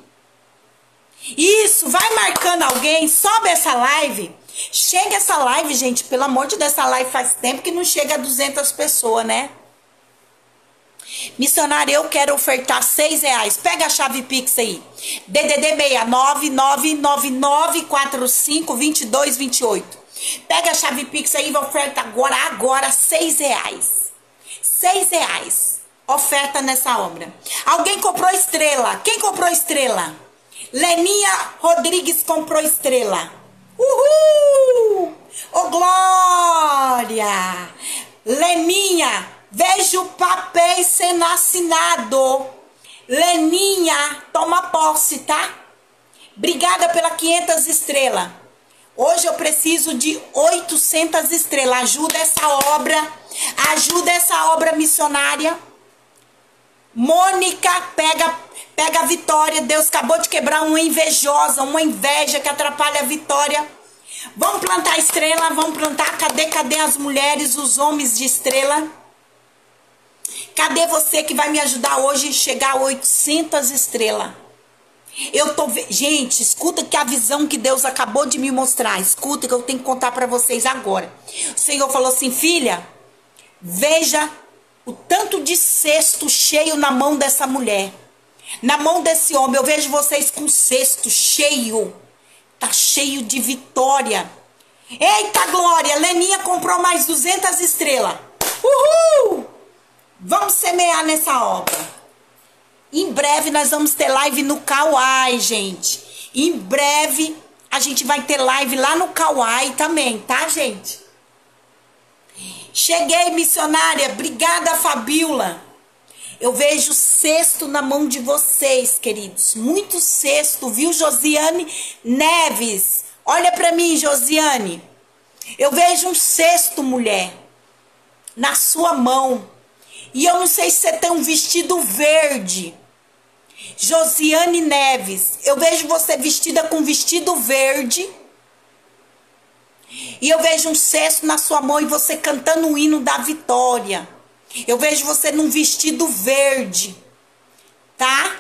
Isso, vai marcando alguém, sobe essa live. Chega essa live, gente, pelo amor de Deus, essa live faz tempo que não chega a 200 pessoas, né? Missionário, eu quero ofertar seis reais. Pega a chave Pix aí. DDD 69999452228. Pega a chave Pix aí e oferta agora, agora, seis reais. Seis reais. Oferta nessa obra. Alguém comprou estrela. Quem comprou estrela? Leninha Rodrigues comprou estrela. Uhul! Oh, glória! Leninha, vejo papéis sendo assinado. Leninha, toma posse, tá? Obrigada pela 500 estrelas. Hoje eu preciso de 800 estrelas. Ajuda essa obra. Ajuda essa obra missionária. Mônica, pega Pega a vitória. Deus acabou de quebrar uma invejosa, uma inveja que atrapalha a vitória. Vamos plantar estrela, vamos plantar. Cadê, cadê as mulheres, os homens de estrela? Cadê você que vai me ajudar hoje a chegar a 800 estrelas? Eu tô, gente, escuta que a visão que Deus acabou de me mostrar, escuta que eu tenho que contar para vocês agora. O Senhor falou assim: "Filha, veja o tanto de cesto cheio na mão dessa mulher. Na mão desse homem, eu vejo vocês com cesto cheio. Tá cheio de vitória. Eita glória! Leninha comprou mais 200 estrelas. Uhul! Vamos semear nessa obra. Em breve nós vamos ter live no Kauai, gente. Em breve a gente vai ter live lá no Kauai também, tá, gente? Cheguei, missionária. Obrigada, Fabiola. Eu vejo cesto na mão de vocês, queridos. Muito cesto, viu, Josiane Neves? Olha para mim, Josiane. Eu vejo um cesto, mulher, na sua mão. E eu não sei se você tem um vestido verde. Josiane Neves, eu vejo você vestida com vestido verde. E eu vejo um cesto na sua mão e você cantando o hino da vitória. Eu vejo você num vestido verde, tá?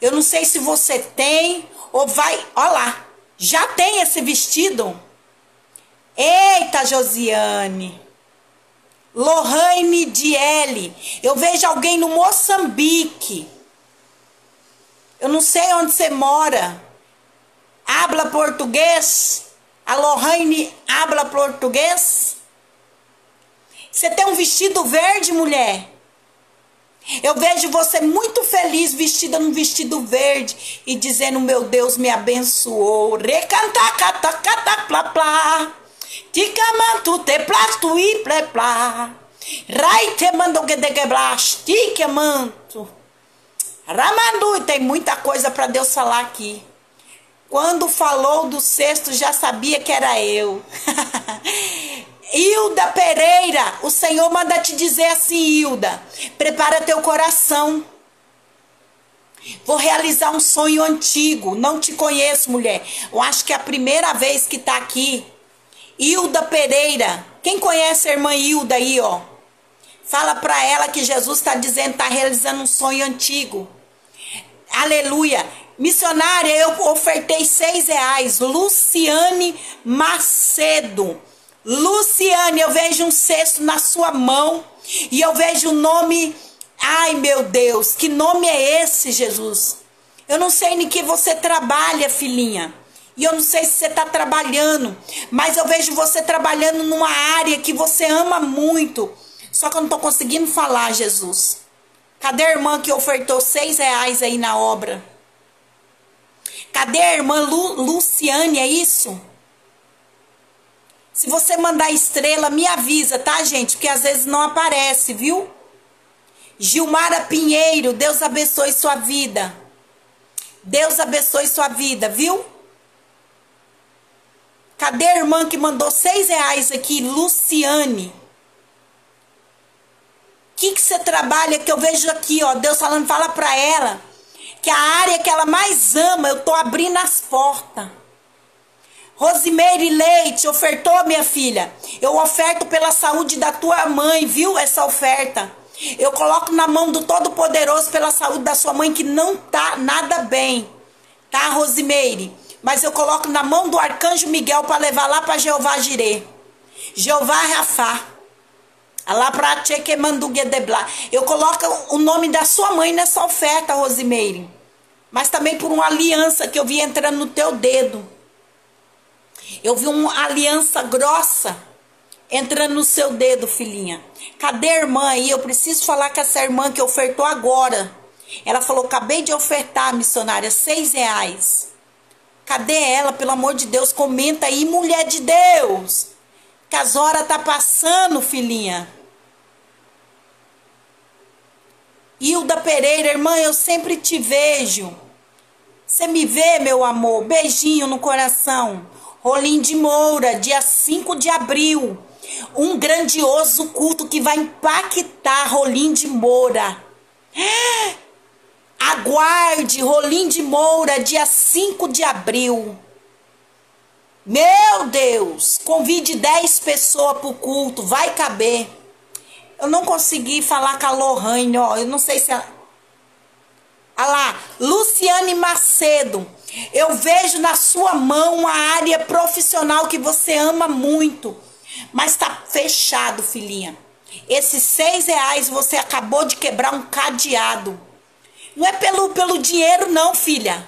Eu não sei se você tem ou vai. Olha lá, já tem esse vestido? Eita, Josiane. Lohane Diele. Eu vejo alguém no Moçambique. Eu não sei onde você mora. Habla português? A Lohane habla português? Você tem um vestido verde, mulher? Eu vejo você muito feliz vestida num vestido verde e dizendo: Meu Deus me abençoou. Recanta, cata, cata, plá, plá. Ticamantu te plastu e pleplá. Rai te mandou que de quebraste, que manto. Ramandu, tem muita coisa para Deus falar aqui. Quando falou do sexto, já sabia que era eu. Hilda Pereira, o Senhor manda te dizer assim, Hilda, prepara teu coração. Vou realizar um sonho antigo. Não te conheço, mulher. Eu acho que é a primeira vez que tá aqui. Hilda Pereira. Quem conhece a irmã Hilda aí, ó? Fala para ela que Jesus está dizendo, tá realizando um sonho antigo. Aleluia. Missionária, eu ofertei seis reais. Luciane Macedo. Luciane, eu vejo um cesto na sua mão e eu vejo o nome. Ai, meu Deus, que nome é esse, Jesus? Eu não sei em que você trabalha, filhinha. E eu não sei se você está trabalhando, mas eu vejo você trabalhando numa área que você ama muito. Só que eu não estou conseguindo falar, Jesus. Cadê a irmã que ofertou seis reais aí na obra? Cadê a irmã Lu, Luciane, é isso? Se você mandar estrela, me avisa, tá, gente? Porque às vezes não aparece, viu? Gilmara Pinheiro, Deus abençoe sua vida. Deus abençoe sua vida, viu? Cadê a irmã que mandou seis reais aqui? Luciane. O que, que você trabalha que eu vejo aqui, ó? Deus falando, fala pra ela que a área que ela mais ama, eu tô abrindo as portas. Rosimeire Leite ofertou, minha filha. Eu oferto pela saúde da tua mãe, viu? Essa oferta. Eu coloco na mão do Todo-Poderoso pela saúde da sua mãe que não tá nada bem. Tá, Rosimeire? mas eu coloco na mão do arcanjo Miguel para levar lá para Jeová Jirê. Jeová Rafá. Lá Chequemanduguedeblá. Eu coloco o nome da sua mãe nessa oferta, Rosimeire. Mas também por uma aliança que eu vi entrando no teu dedo. Eu vi uma aliança grossa entrando no seu dedo, filhinha. Cadê a irmã aí? Eu preciso falar com essa irmã que ofertou agora. Ela falou: acabei de ofertar, missionária, seis reais. Cadê ela, pelo amor de Deus? Comenta aí, mulher de Deus. Que as horas tá passando, filhinha. Hilda Pereira, irmã, eu sempre te vejo. Você me vê, meu amor? Beijinho no coração. Rolim de Moura, dia 5 de abril. Um grandioso culto que vai impactar Rolim de Moura. Aguarde Rolim de Moura, dia 5 de abril. Meu Deus, convide 10 pessoas para o culto, vai caber. Eu não consegui falar com a Lohane, ó, eu não sei se ela... Olha lá, Luciane Macedo, eu vejo na sua mão uma área profissional que você ama muito, mas tá fechado, filhinha. Esses seis reais você acabou de quebrar um cadeado. Não é pelo, pelo dinheiro, não, filha.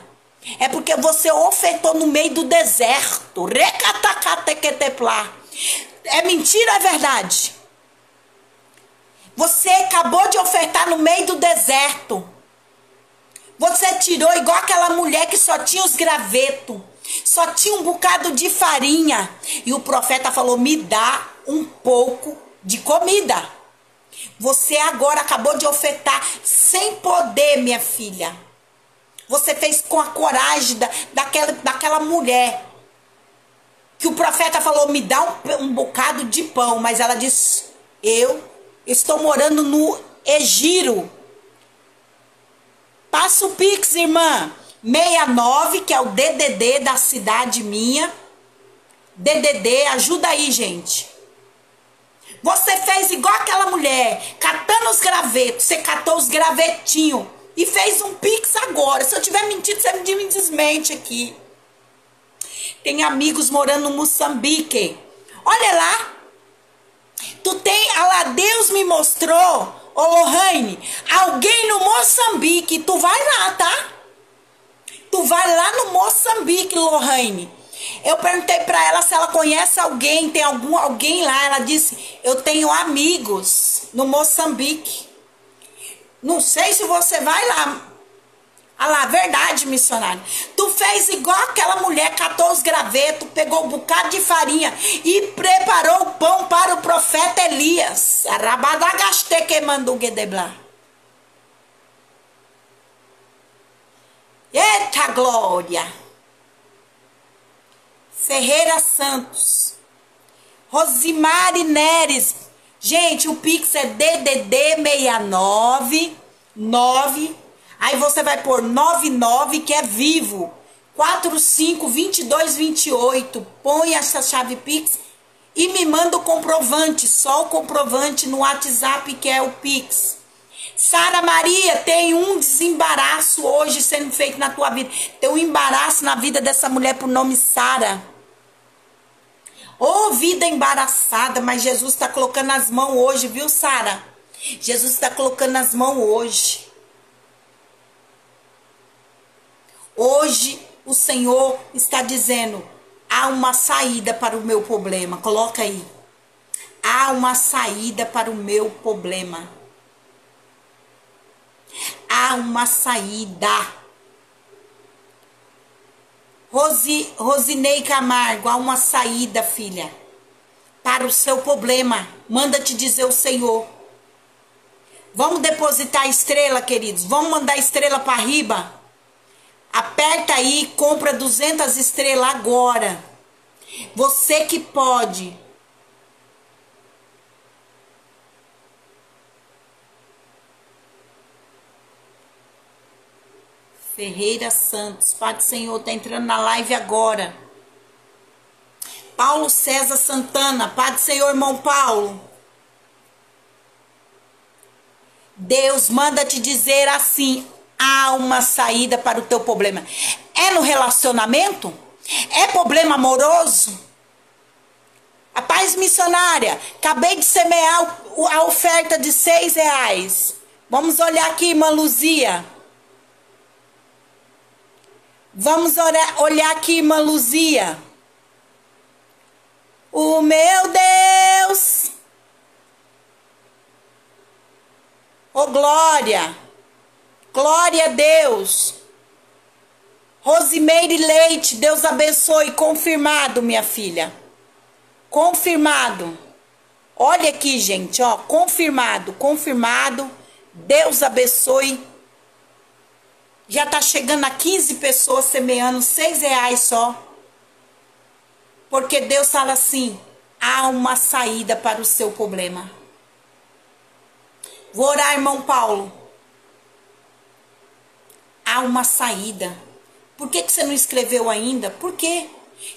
É porque você ofertou no meio do deserto. Recatacatequeteplá. É mentira é verdade? Você acabou de ofertar no meio do deserto. Você tirou igual aquela mulher que só tinha os gravetos. Só tinha um bocado de farinha. E o profeta falou: me dá um pouco de comida. Você agora acabou de ofertar sem poder, minha filha. Você fez com a coragem da, daquela, daquela mulher. Que o profeta falou: me dá um, um bocado de pão. Mas ela disse: eu estou morando no Egiro. Passa o Pix, irmã. 69, que é o DDD da cidade minha. DDD, ajuda aí, gente. Você fez igual aquela mulher, catando os gravetos. Você catou os gravetinhos e fez um pix agora. Se eu tiver mentido, você me desmente aqui. Tem amigos morando no Moçambique. Olha lá. Tu tem, lá, Deus me mostrou, ô Lohane, alguém no Moçambique. Tu vai lá, tá? Tu vai lá no Moçambique, Lohane eu perguntei para ela se ela conhece alguém, tem algum alguém lá. Ela disse: "Eu tenho amigos no Moçambique". Não sei se você vai lá. Ah lá, verdade, missionário. Tu fez igual aquela mulher, catou os gravetos, pegou um bocado de farinha e preparou o pão para o profeta Elias. Rabadagaste que mandou Gedeblá. Eita glória! Ferreira Santos. Rosimari Neres. Gente, o Pix é DDD 69 9. Aí você vai por 99 que é vivo. 45 22 28. Põe essa chave Pix e me manda o comprovante, só o comprovante no WhatsApp que é o Pix. Sara Maria, tem um desembaraço hoje sendo feito na tua vida. Tem um embaraço na vida dessa mulher por nome Sara. Ô oh, vida embaraçada, mas Jesus está colocando as mãos hoje, viu, Sara? Jesus está colocando as mãos hoje. Hoje o Senhor está dizendo: há uma saída para o meu problema. Coloca aí. Há uma saída para o meu problema. Há uma saída. Rosi, Rosinei Camargo, há uma saída, filha, para o seu problema. Manda te dizer o Senhor. Vamos depositar estrela, queridos. Vamos mandar estrela para riba. Aperta aí, compra 200 estrelas agora. Você que pode. Ferreira Santos, Pai do Senhor, tá entrando na live agora. Paulo César Santana, Pai do Senhor, irmão Paulo. Deus manda te dizer assim: há uma saída para o teu problema. É no relacionamento? É problema amoroso? A paz missionária, acabei de semear a oferta de seis reais. Vamos olhar aqui, irmã Luzia. Vamos olhar aqui, irmã Luzia. O meu Deus. Ô oh, glória. Glória a Deus. Rosimeire Leite, Deus abençoe. Confirmado, minha filha. Confirmado. Olha aqui, gente, ó. Confirmado, confirmado. Deus abençoe. Já tá chegando a 15 pessoas semeando seis reais só. Porque Deus fala assim: há uma saída para o seu problema. Vou orar, irmão Paulo há uma saída. Por que, que você não escreveu ainda? Por quê?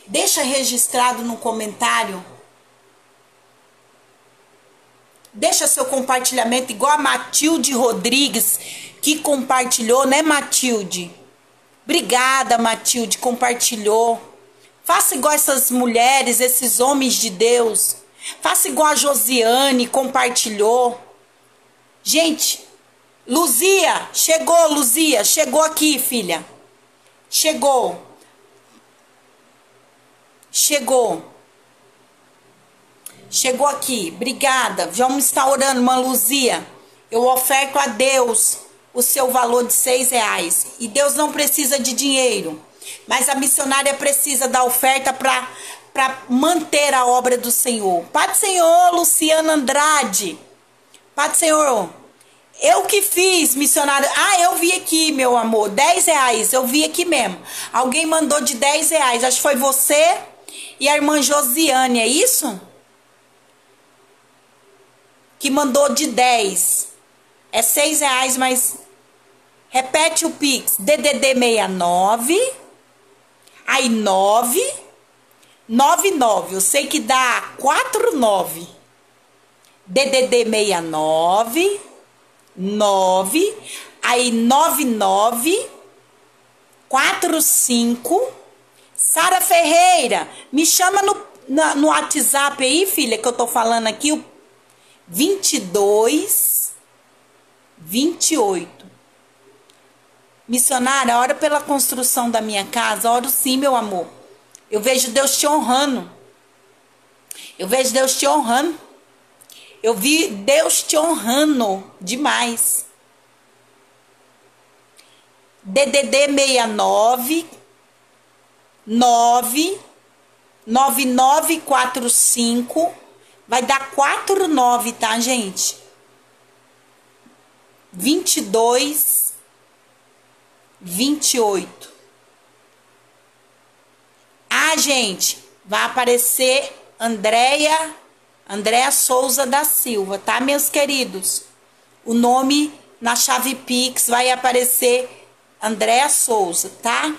Deixa registrado no comentário. Deixa seu compartilhamento igual a Matilde Rodrigues que compartilhou, né, Matilde? Obrigada, Matilde, compartilhou. Faça igual essas mulheres, esses homens de Deus. Faça igual a Josiane, compartilhou. Gente, Luzia, chegou, Luzia, chegou aqui, filha. Chegou. Chegou. Chegou aqui. Obrigada. Vamos estar orando, irmã Luzia. Eu oferto a Deus o seu valor de seis reais. E Deus não precisa de dinheiro. Mas a missionária precisa da oferta para manter a obra do Senhor. Pai do Senhor, Luciana Andrade. Pai do Senhor, eu que fiz, missionário. Ah, eu vi aqui, meu amor. 10 reais. Eu vi aqui mesmo. Alguém mandou de 10 reais. Acho que foi você e a irmã Josiane, é isso? Que mandou de 10. É 6 reais, mas. Repete o Pix. DDD 69. Aí 9. 99. Eu sei que dá 49. DDD 69 nove, aí nove nove, quatro cinco. Sara Ferreira, me chama no, na, no WhatsApp aí, filha, que eu tô falando aqui, o 22 28. Missionária, ora pela construção da minha casa, oro sim, meu amor. Eu vejo Deus te honrando. Eu vejo Deus te honrando. Eu vi Deus te honrando demais. DDD 69 9 9945 vai dar 49, tá, gente? 22 28. Ah, gente, vai aparecer Andréia Andréa Souza da Silva, tá, meus queridos? O nome na chave Pix vai aparecer Andréa Souza, tá?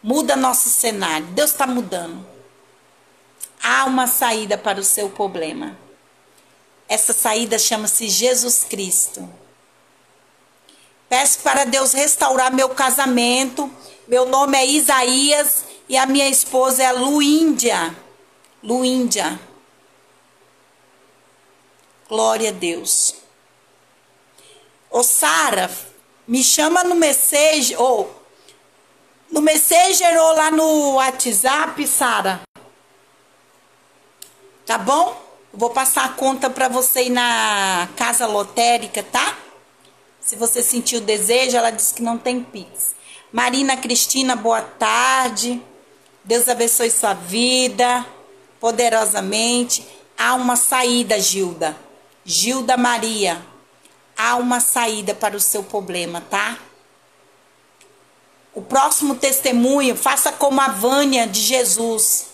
Muda nosso cenário. Deus está mudando. Há uma saída para o seu problema. Essa saída chama-se Jesus Cristo. Peço para Deus restaurar meu casamento. Meu nome é Isaías E a minha esposa é Luíndia. Luíndia. Glória a Deus. Ô Sara, me chama no Messenger, ou no Messenger ou lá no WhatsApp, Sara. Tá bom? vou passar a conta para você ir na casa lotérica, tá? Se você sentir o desejo, ela disse que não tem Pix. Marina Cristina, boa tarde. Deus abençoe sua vida poderosamente. Há uma saída, Gilda. Gilda Maria. Há uma saída para o seu problema, tá? O próximo testemunho, faça como a Vânia de Jesus.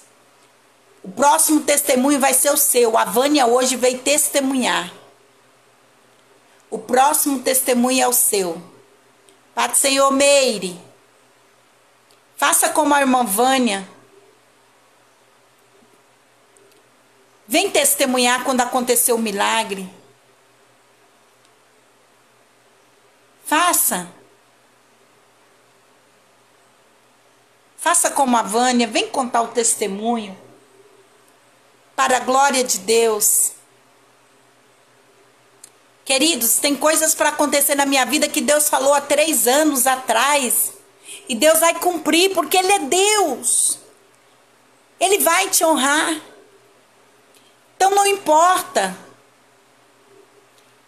O próximo testemunho vai ser o seu. A Vânia hoje veio testemunhar. O próximo testemunho é o seu. Do Senhor Meire. Faça como a irmã Vânia. Vem testemunhar quando aconteceu o milagre. Faça. Faça como a Vânia, vem contar o testemunho para a glória de Deus. Queridos, tem coisas para acontecer na minha vida que Deus falou há três anos atrás. E Deus vai cumprir, porque Ele é Deus. Ele vai te honrar. Então não importa.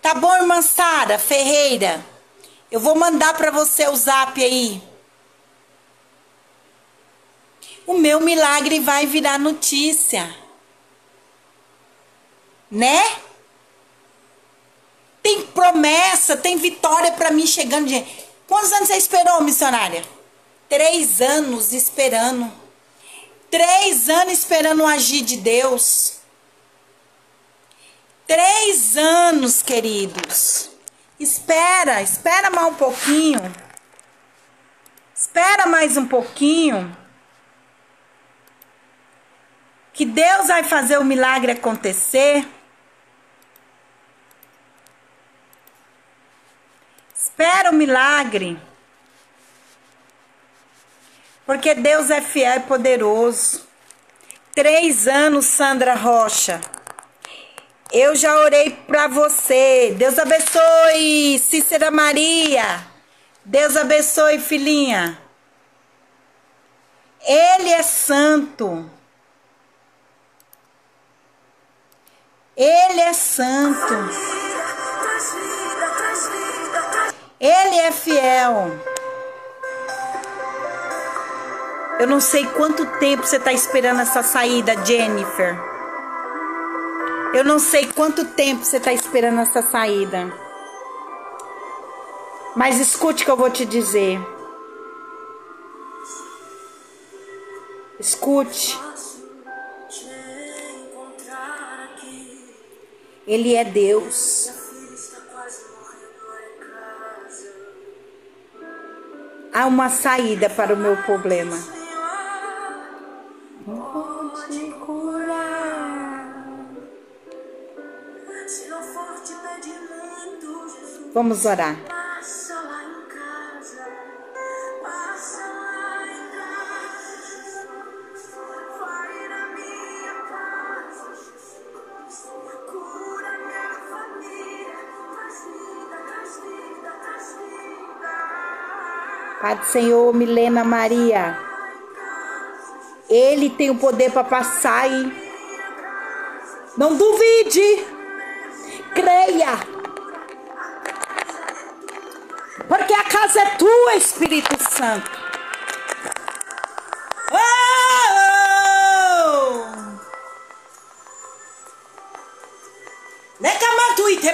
Tá bom, irmã Sara Ferreira? Eu vou mandar para você o zap aí. O meu milagre vai virar notícia né? Tem promessa, tem vitória para mim chegando. De... Quantos anos você esperou, missionária? Três anos esperando. Três anos esperando o agir de Deus. Três anos, queridos. Espera, espera mais um pouquinho. Espera mais um pouquinho. Que Deus vai fazer o milagre acontecer. Espera o milagre. Porque Deus é fiel e poderoso. Três anos, Sandra Rocha. Eu já orei para você. Deus abençoe, Cícera Maria. Deus abençoe, filhinha. Ele é santo. Ele é santo. Ele é fiel. Eu não sei quanto tempo você está esperando essa saída, Jennifer. Eu não sei quanto tempo você está esperando essa saída. Mas escute o que eu vou te dizer. Escute. Ele é Deus. Há uma saída para o meu problema. Vamos orar. Pai do Senhor, Milena Maria. Ele tem o poder para passar e não duvide. Creia. Porque a casa é tua, Espírito Santo. Oh!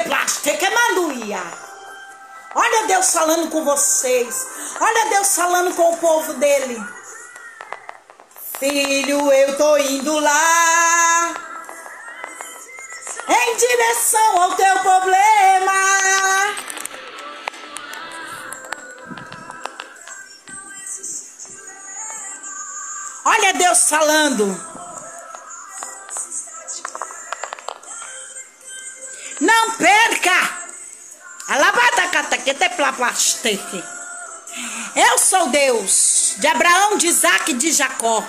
Plaste, que manduia. Olha Deus falando com vocês. Olha Deus falando com o povo dele. Filho, eu tô indo lá em direção ao teu problema. Olha Deus falando. Não perca eu sou Deus. de Abraão, de Isaac e de Jacó.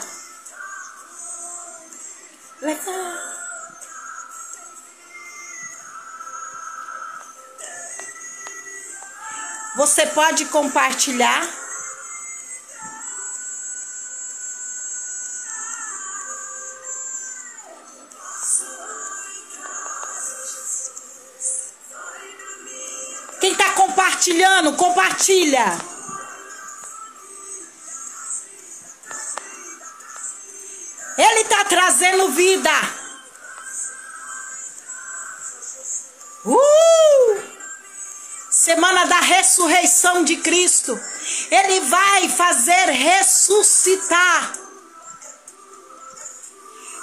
Você pode compartilhar. Compartilha. Ele está trazendo vida. Uh! Semana da ressurreição de Cristo. Ele vai fazer ressuscitar.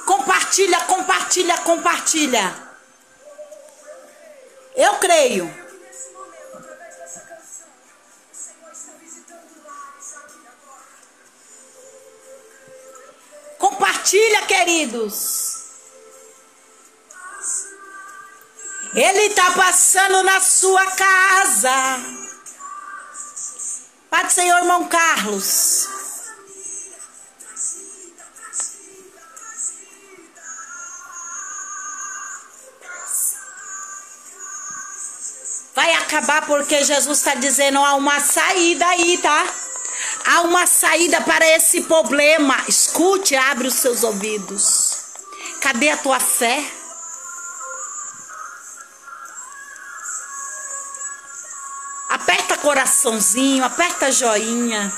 Compartilha, compartilha, compartilha. Eu creio. Compartilha, queridos. Ele está passando na sua casa. Pai do Senhor, irmão Carlos. Vai acabar porque Jesus está dizendo há uma saída aí, tá? Há uma saída para esse problema. Escute, abre os seus ouvidos. Cadê a tua fé? Aperta coraçãozinho, aperta joinha.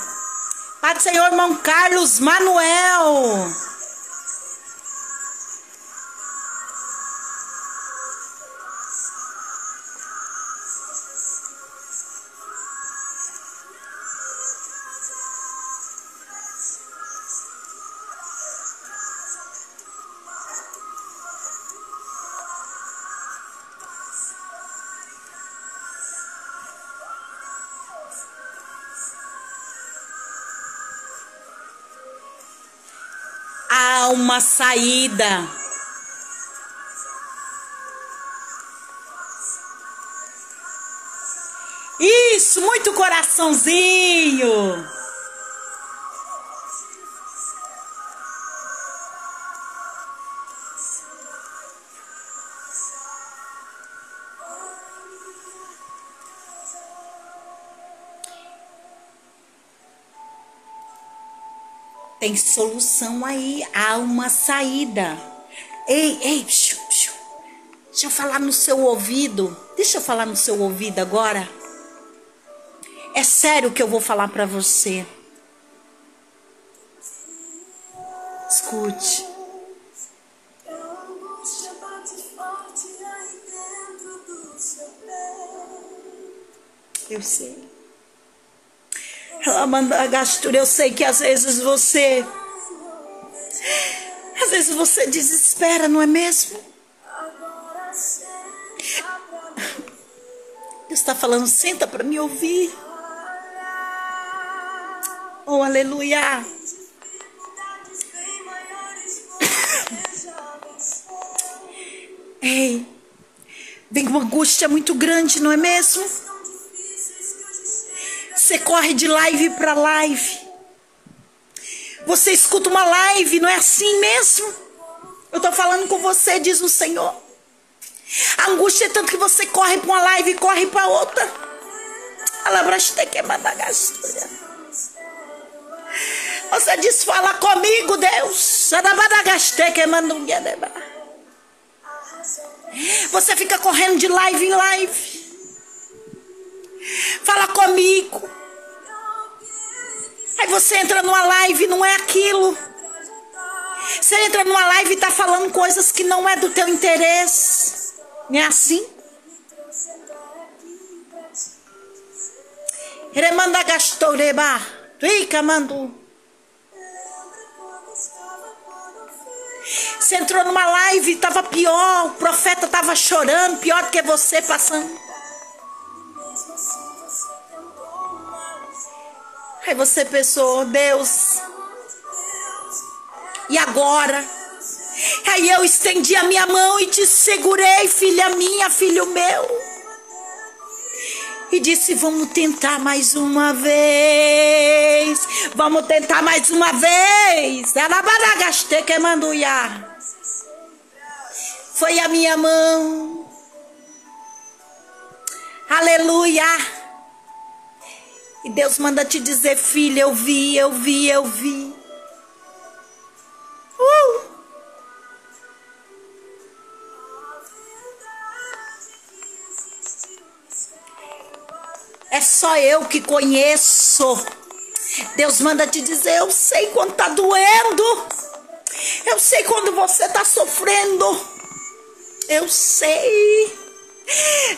Do Senhor, irmão Carlos Manuel. Saída. Isso, muito coraçãozinho. Tem solução aí, há uma saída. Ei, ei, psiu, psiu. deixa eu falar no seu ouvido. Deixa eu falar no seu ouvido agora. É sério que eu vou falar para você. Escute. Eu sei. Ela manda a gastura. Eu sei que às vezes você. Às vezes você desespera, não é mesmo? Deus está falando, senta para me ouvir. Oh, aleluia. Ei, vem uma angústia muito grande, não é mesmo? Você corre de live para live. Você escuta uma live, não é assim mesmo? Eu estou falando com você, diz o Senhor. A angústia é tanto que você corre para uma live e corre para outra. Você diz, fala comigo, Deus. Você fica correndo de live em live. Fala comigo. Aí você entra numa live, não é aquilo. Você entra numa live e está falando coisas que não é do teu interesse. Não é assim? Remanda gastoreba. Rica mandu. Você entrou numa live, estava pior, o profeta estava chorando, pior do que você passando. Aí você pensou, Deus, e agora? Aí eu estendi a minha mão e te segurei, filha minha, filho meu. e disse: Vamos tentar mais uma vez. Vamos tentar mais uma vez. Manduia. Foi a minha mão. Aleluia. E Deus manda te dizer, filha, eu vi, eu vi, eu vi. Uh! É só eu que conheço. Deus manda te dizer: Eu sei quando tá doendo. Eu sei quando você tá sofrendo. Eu sei.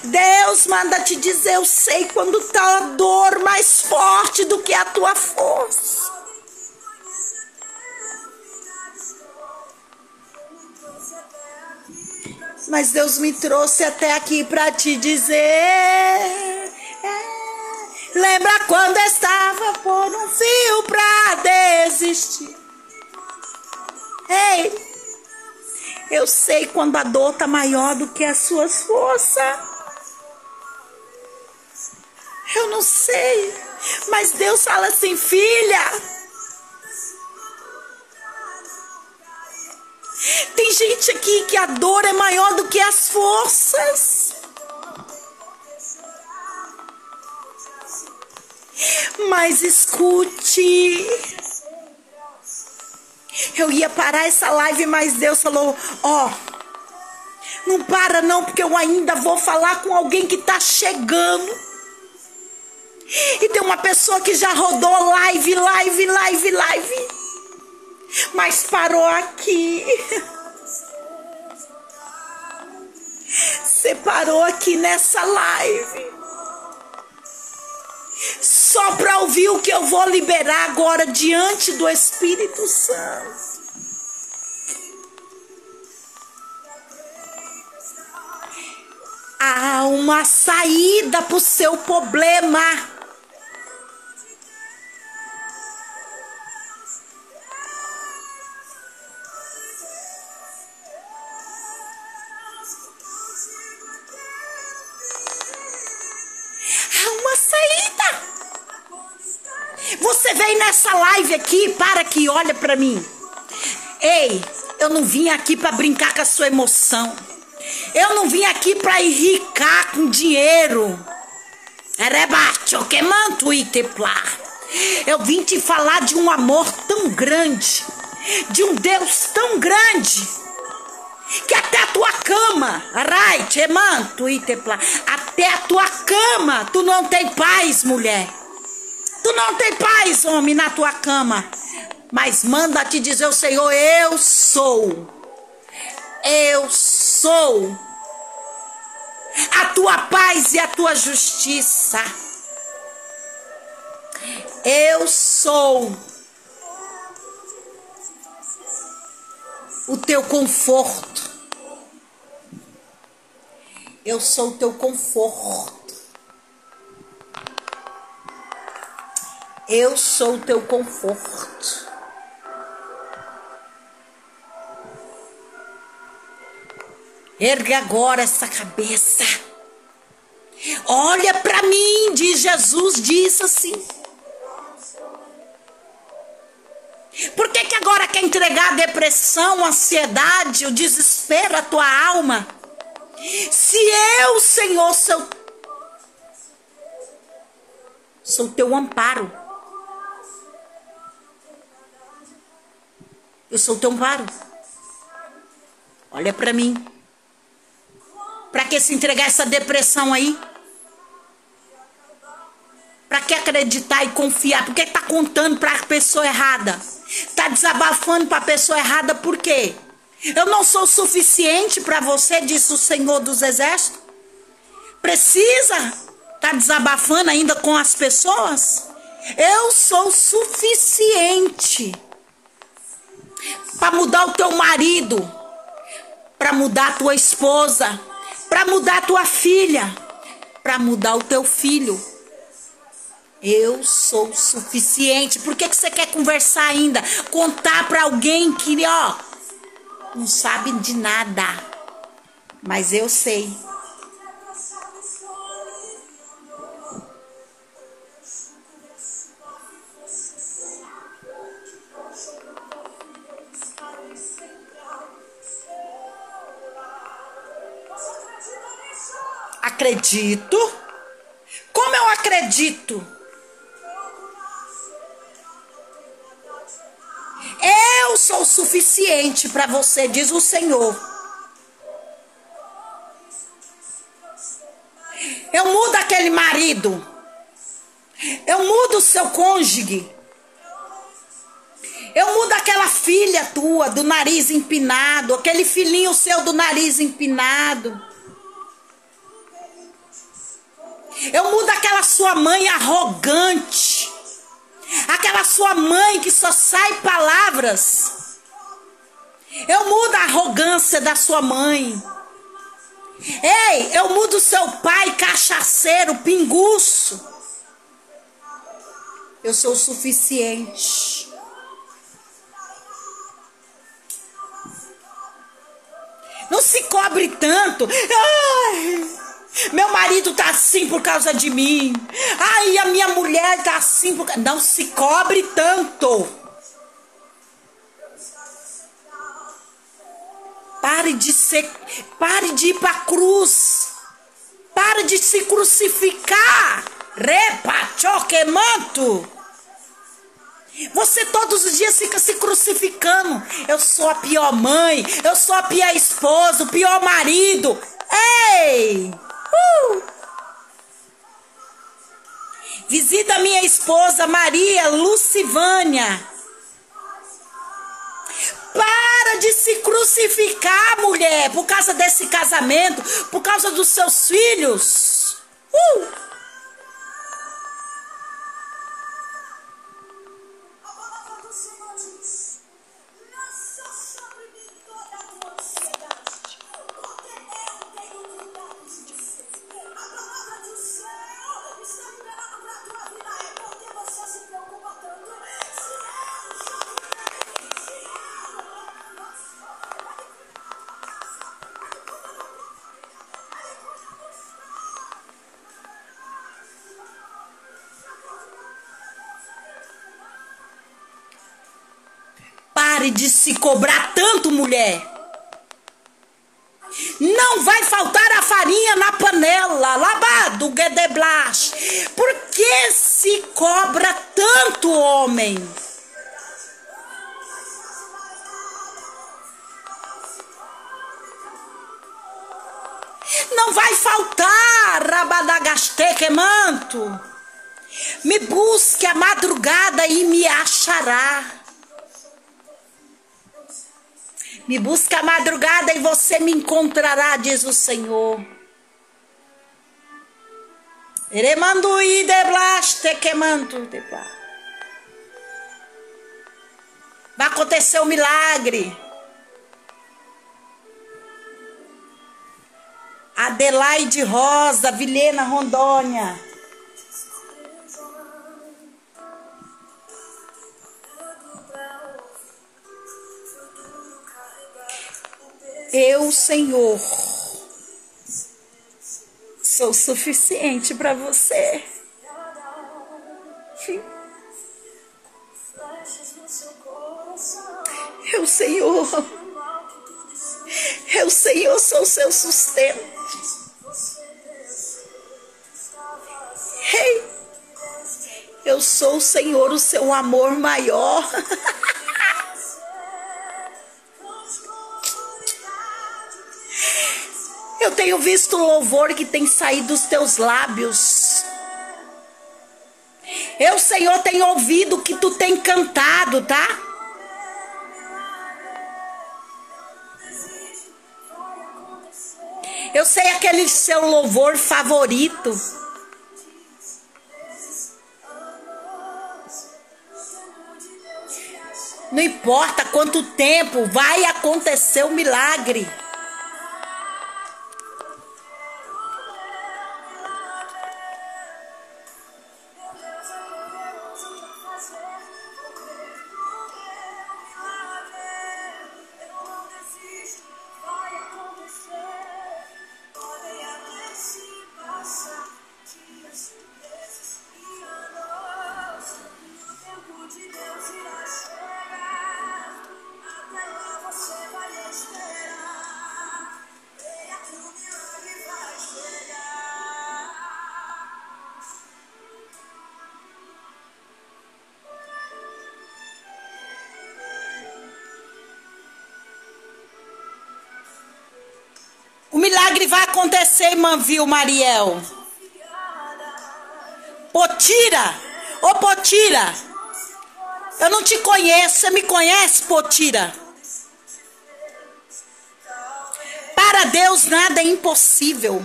Deus manda te dizer: Eu sei quando tá a dor mais forte do que a tua força. Mas Deus me trouxe até aqui para te dizer. Lembra quando estava por um fio pra desistir? Ei, eu sei quando a dor tá maior do que as suas forças. Eu não sei, mas Deus fala assim, filha. Tem gente aqui que a dor é maior do que as forças. Mas escute. Eu ia parar essa live, mas Deus falou: Ó, oh, não para não, porque eu ainda vou falar com alguém que tá chegando. E tem uma pessoa que já rodou live, live, live, live. Mas parou aqui. Você parou aqui nessa live só para ouvir o que eu vou liberar agora diante do Espírito Santo. Há uma saída para o seu problema. Aqui, para aqui, olha para mim. Ei, eu não vim aqui para brincar com a sua emoção. Eu não vim aqui para enricar com dinheiro. Erebacho, que manto e teplar. Eu vim te falar de um amor tão grande, de um Deus tão grande, que até a tua cama, right, manto e teplar, até a tua cama, tu não tem paz, mulher. Tu não tem paz, homem, na tua cama. Mas manda te dizer o Senhor: Eu sou. Eu sou. A tua paz e a tua justiça. Eu sou. O teu conforto. Eu sou o teu conforto. Eu sou o teu conforto. Ergue agora essa cabeça. Olha para mim, diz Jesus, diz assim. Por que, que agora quer entregar a depressão, a ansiedade, o desespero à tua alma? Se eu, Senhor, sou, sou teu amparo. Eu sou teu amparo. Olha para mim. Para que se entregar essa depressão aí? Para que acreditar e confiar? Por que tá contando para a pessoa errada? Tá desabafando para a pessoa errada por quê? Eu não sou suficiente para você, disse o Senhor dos Exércitos? Precisa tá desabafando ainda com as pessoas? Eu sou suficiente para mudar o teu marido, para mudar a tua esposa, para mudar a tua filha, para mudar o teu filho. Eu sou suficiente. Por que, que você quer conversar ainda? Contar para alguém que, ó, não sabe de nada. Mas eu sei. Acredito. Como eu acredito? Eu sou suficiente para você, diz o Senhor. Eu mudo aquele marido. Eu mudo o seu cônjuge. Eu mudo aquela filha tua do nariz empinado, aquele filhinho seu do nariz empinado. Eu mudo aquela sua mãe arrogante. Aquela sua mãe que só sai palavras. Eu mudo a arrogância da sua mãe. Ei, eu mudo seu pai cachaceiro, pinguço. Eu sou o suficiente. Não se cobre tanto. Ai. Meu marido tá assim por causa de mim. Ai, a minha mulher tá assim por Não se cobre tanto. Pare de ser, pare de ir pra cruz. Pare de se crucificar. Repa, manto. Você todos os dias fica se crucificando. Eu sou a pior mãe, eu sou a pior esposa, o pior marido. Ei! Uh! Visita minha esposa Maria Lucivânia. Para de se crucificar, mulher, por causa desse casamento, por causa dos seus filhos. Uh! De se cobrar tanto, mulher. Não vai faltar a farinha na panela, labado, Guedeblas. Por que se cobra tanto, homem? Não vai faltar, rabadagaste quemanto. Me busque a madrugada e me achará. Me busca a madrugada e você me encontrará, diz o Senhor. Eremanduí deblaste quemanto Vai acontecer um milagre. Adelaide Rosa, Vilhena Rondônia. Eu, Senhor, sou suficiente para você. Eu, Senhor, eu, Senhor, sou seu sustento. Ei, eu sou o Senhor, o seu amor maior. Eu tenho visto louvor que tem saído dos teus lábios. Eu, Senhor, tenho ouvido que tu tem cantado, tá? Eu sei aquele seu louvor favorito. Não importa quanto tempo, vai acontecer o um milagre acontecer, irmã Viu Mariel. Potira, ô Potira, eu não te conheço, você me conhece, Potira? Para Deus nada é impossível.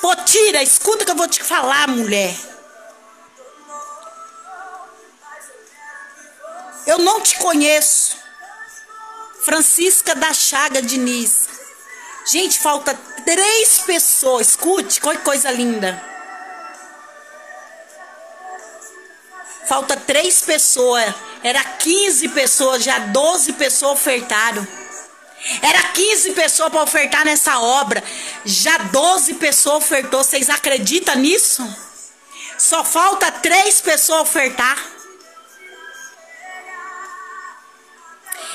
Potira, escuta que eu vou te falar, mulher. Eu não te conheço. Francisca da Chaga Diniz. Gente, falta três pessoas. Escute, que coisa linda. Falta três pessoas. Era 15 pessoas, já 12 pessoas ofertaram. Era 15 pessoas para ofertar nessa obra. Já 12 pessoas ofertou. Vocês acreditam nisso? Só falta três pessoas ofertar.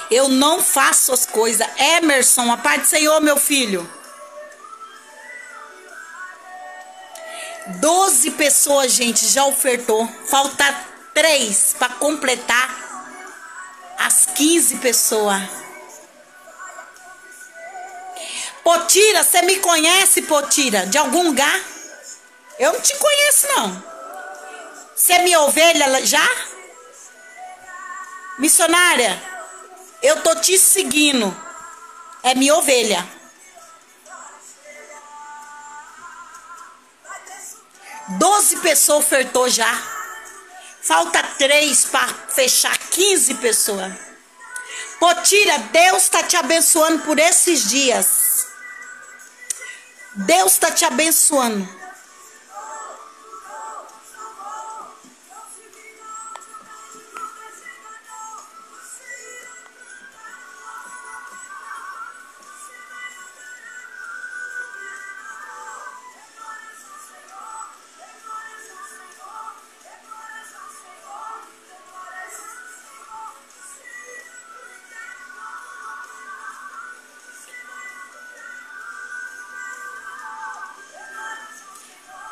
Eu não faço as coisas. Emerson, a paz do Senhor, meu filho. Doze pessoas, gente, já ofertou. Falta três para completar as 15 pessoas. Potira, você me conhece, Potira? De algum lugar? Eu não te conheço, não. Você é minha ovelha já? Missionária, eu tô te seguindo. É minha ovelha. Doze pessoas ofertou já. Falta três para fechar 15 pessoas. Potira, Deus está te abençoando por esses dias. Deus está te abençoando.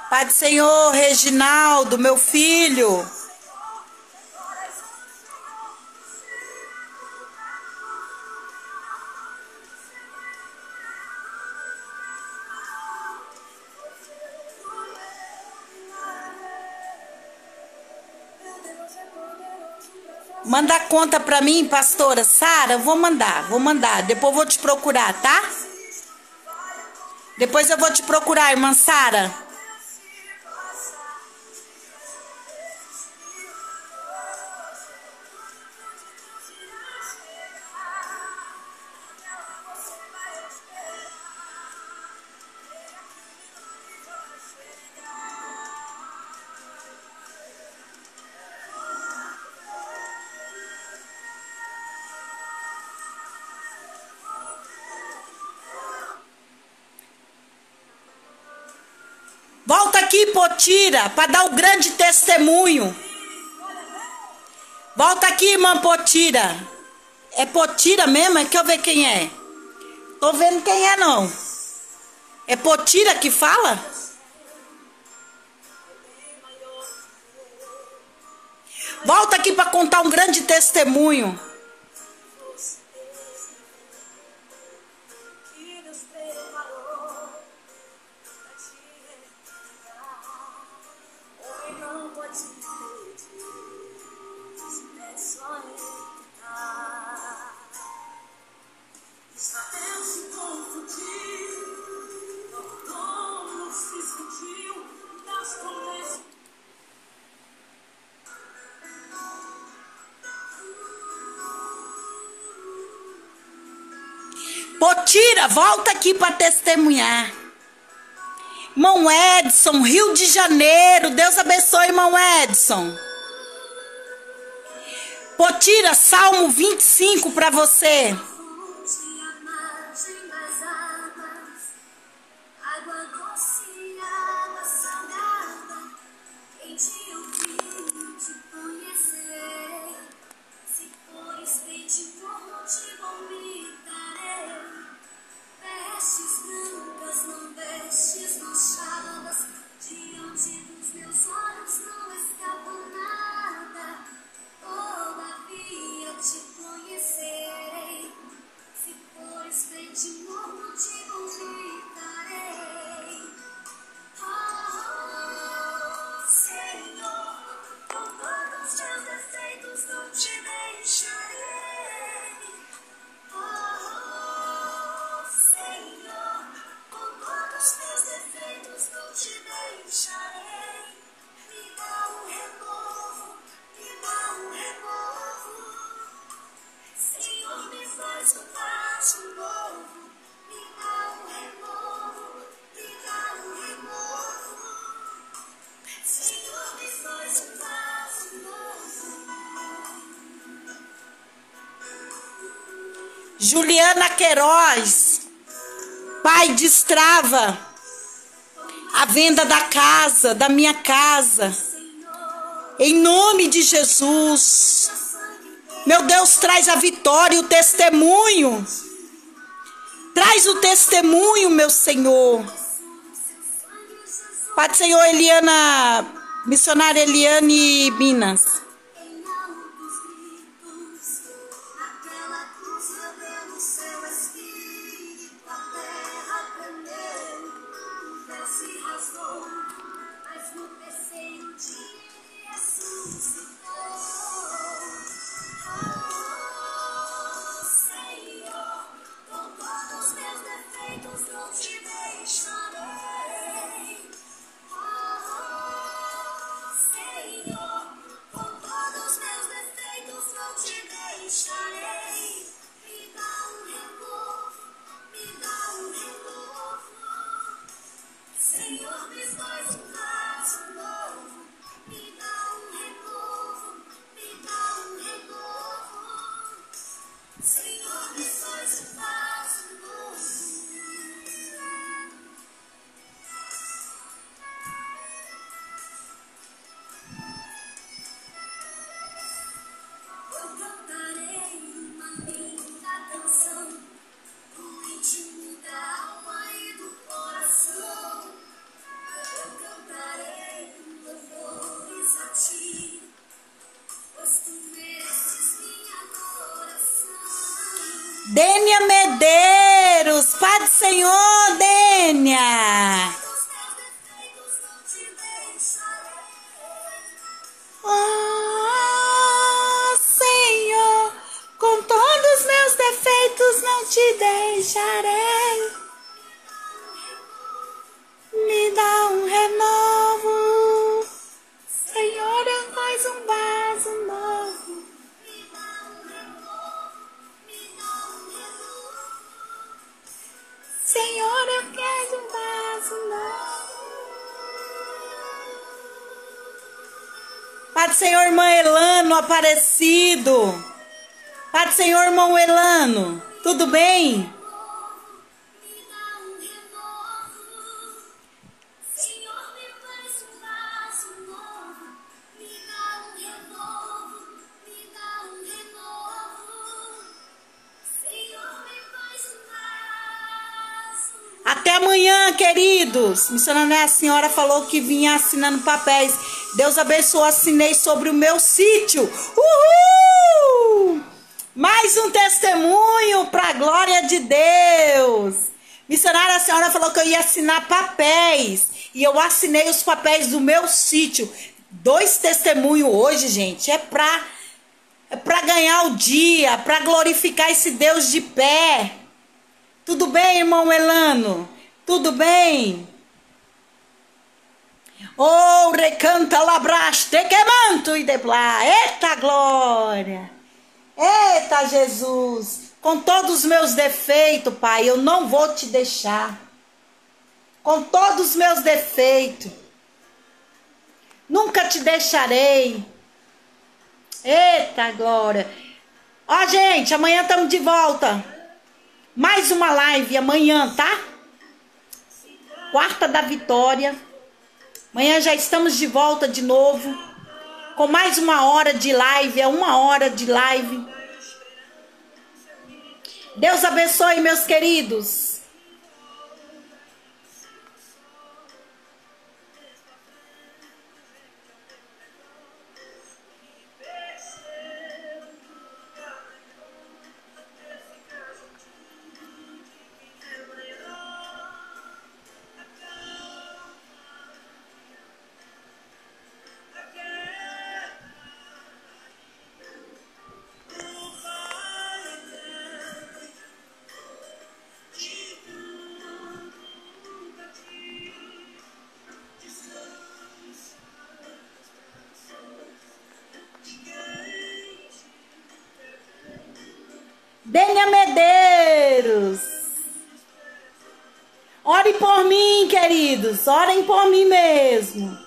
Pai do Senhor, Reginaldo, meu filho. Manda conta pra mim, pastora Sara. Vou mandar, vou mandar. Depois vou te procurar, tá? Depois eu vou te procurar, irmã Sara. Potira, para dar o grande testemunho. Volta aqui, irmã Potira. É Potira mesmo? É que eu ver quem é. Tô vendo quem é, não. É Potira que fala? Volta aqui para contar um grande testemunho. Volta aqui para testemunhar. Irmão Edson, Rio de Janeiro. Deus abençoe, irmão Edson. Potira, Salmo 25 para você. Juliana Queiroz. Pai, destrava a venda da casa, da minha casa. Em nome de Jesus. Meu Deus, traz a vitória e o testemunho. Traz o testemunho, meu Senhor. Pai do Senhor, Eliana, missionária Eliane Minas. Aparecido. Pai Senhor, irmão Elano. Tudo bem? Até amanhã, queridos. Missionária, a senhora falou que vinha assinando papéis. Deus abençoe, assinei sobre o meu sítio. Uhul! Mais um testemunho para a glória de Deus. Missionária, a senhora falou que eu ia assinar papéis. E eu assinei os papéis do meu sítio. Dois testemunhos hoje, gente. É para é para ganhar o dia, para glorificar esse Deus de pé. Tudo bem, irmão Elano? Tudo bem? Oh, recanta labraste, quemanto e deblá. Eita glória! Eita Jesus! Com todos os meus defeitos, Pai, eu não vou te deixar. Com todos os meus defeitos. Nunca te deixarei. Eita glória! Ó, gente, amanhã estamos de volta. Mais uma live amanhã, tá? Quarta da vitória. Amanhã já estamos de volta de novo. Com mais uma hora de live. É uma hora de live. Deus abençoe, meus queridos. Dênia Medeiros. Ore por mim, queridos. Orem por mim mesmo.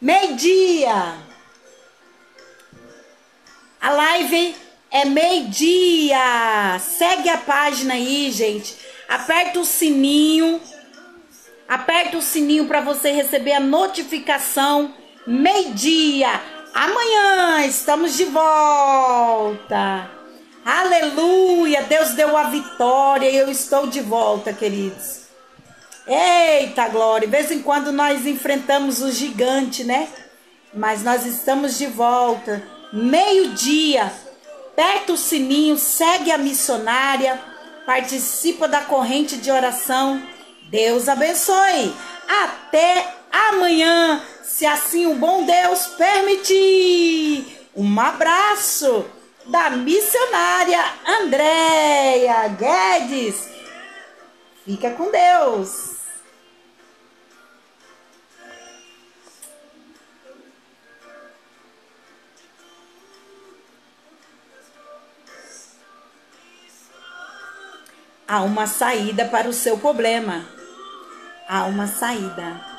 Meio-dia live é meio-dia. Segue a página aí, gente. Aperta o sininho. Aperta o sininho para você receber a notificação. Meio-dia. Amanhã estamos de volta. Aleluia! Deus deu a vitória e eu estou de volta, queridos. Eita glória! De vez em quando nós enfrentamos o gigante, né? Mas nós estamos de volta. Meio-dia. Aperta o sininho, segue a missionária, participa da corrente de oração. Deus abençoe. Até amanhã, se assim o bom Deus permitir. Um abraço da missionária Andréia Guedes. Fica com Deus. Há uma saída para o seu problema. Há uma saída.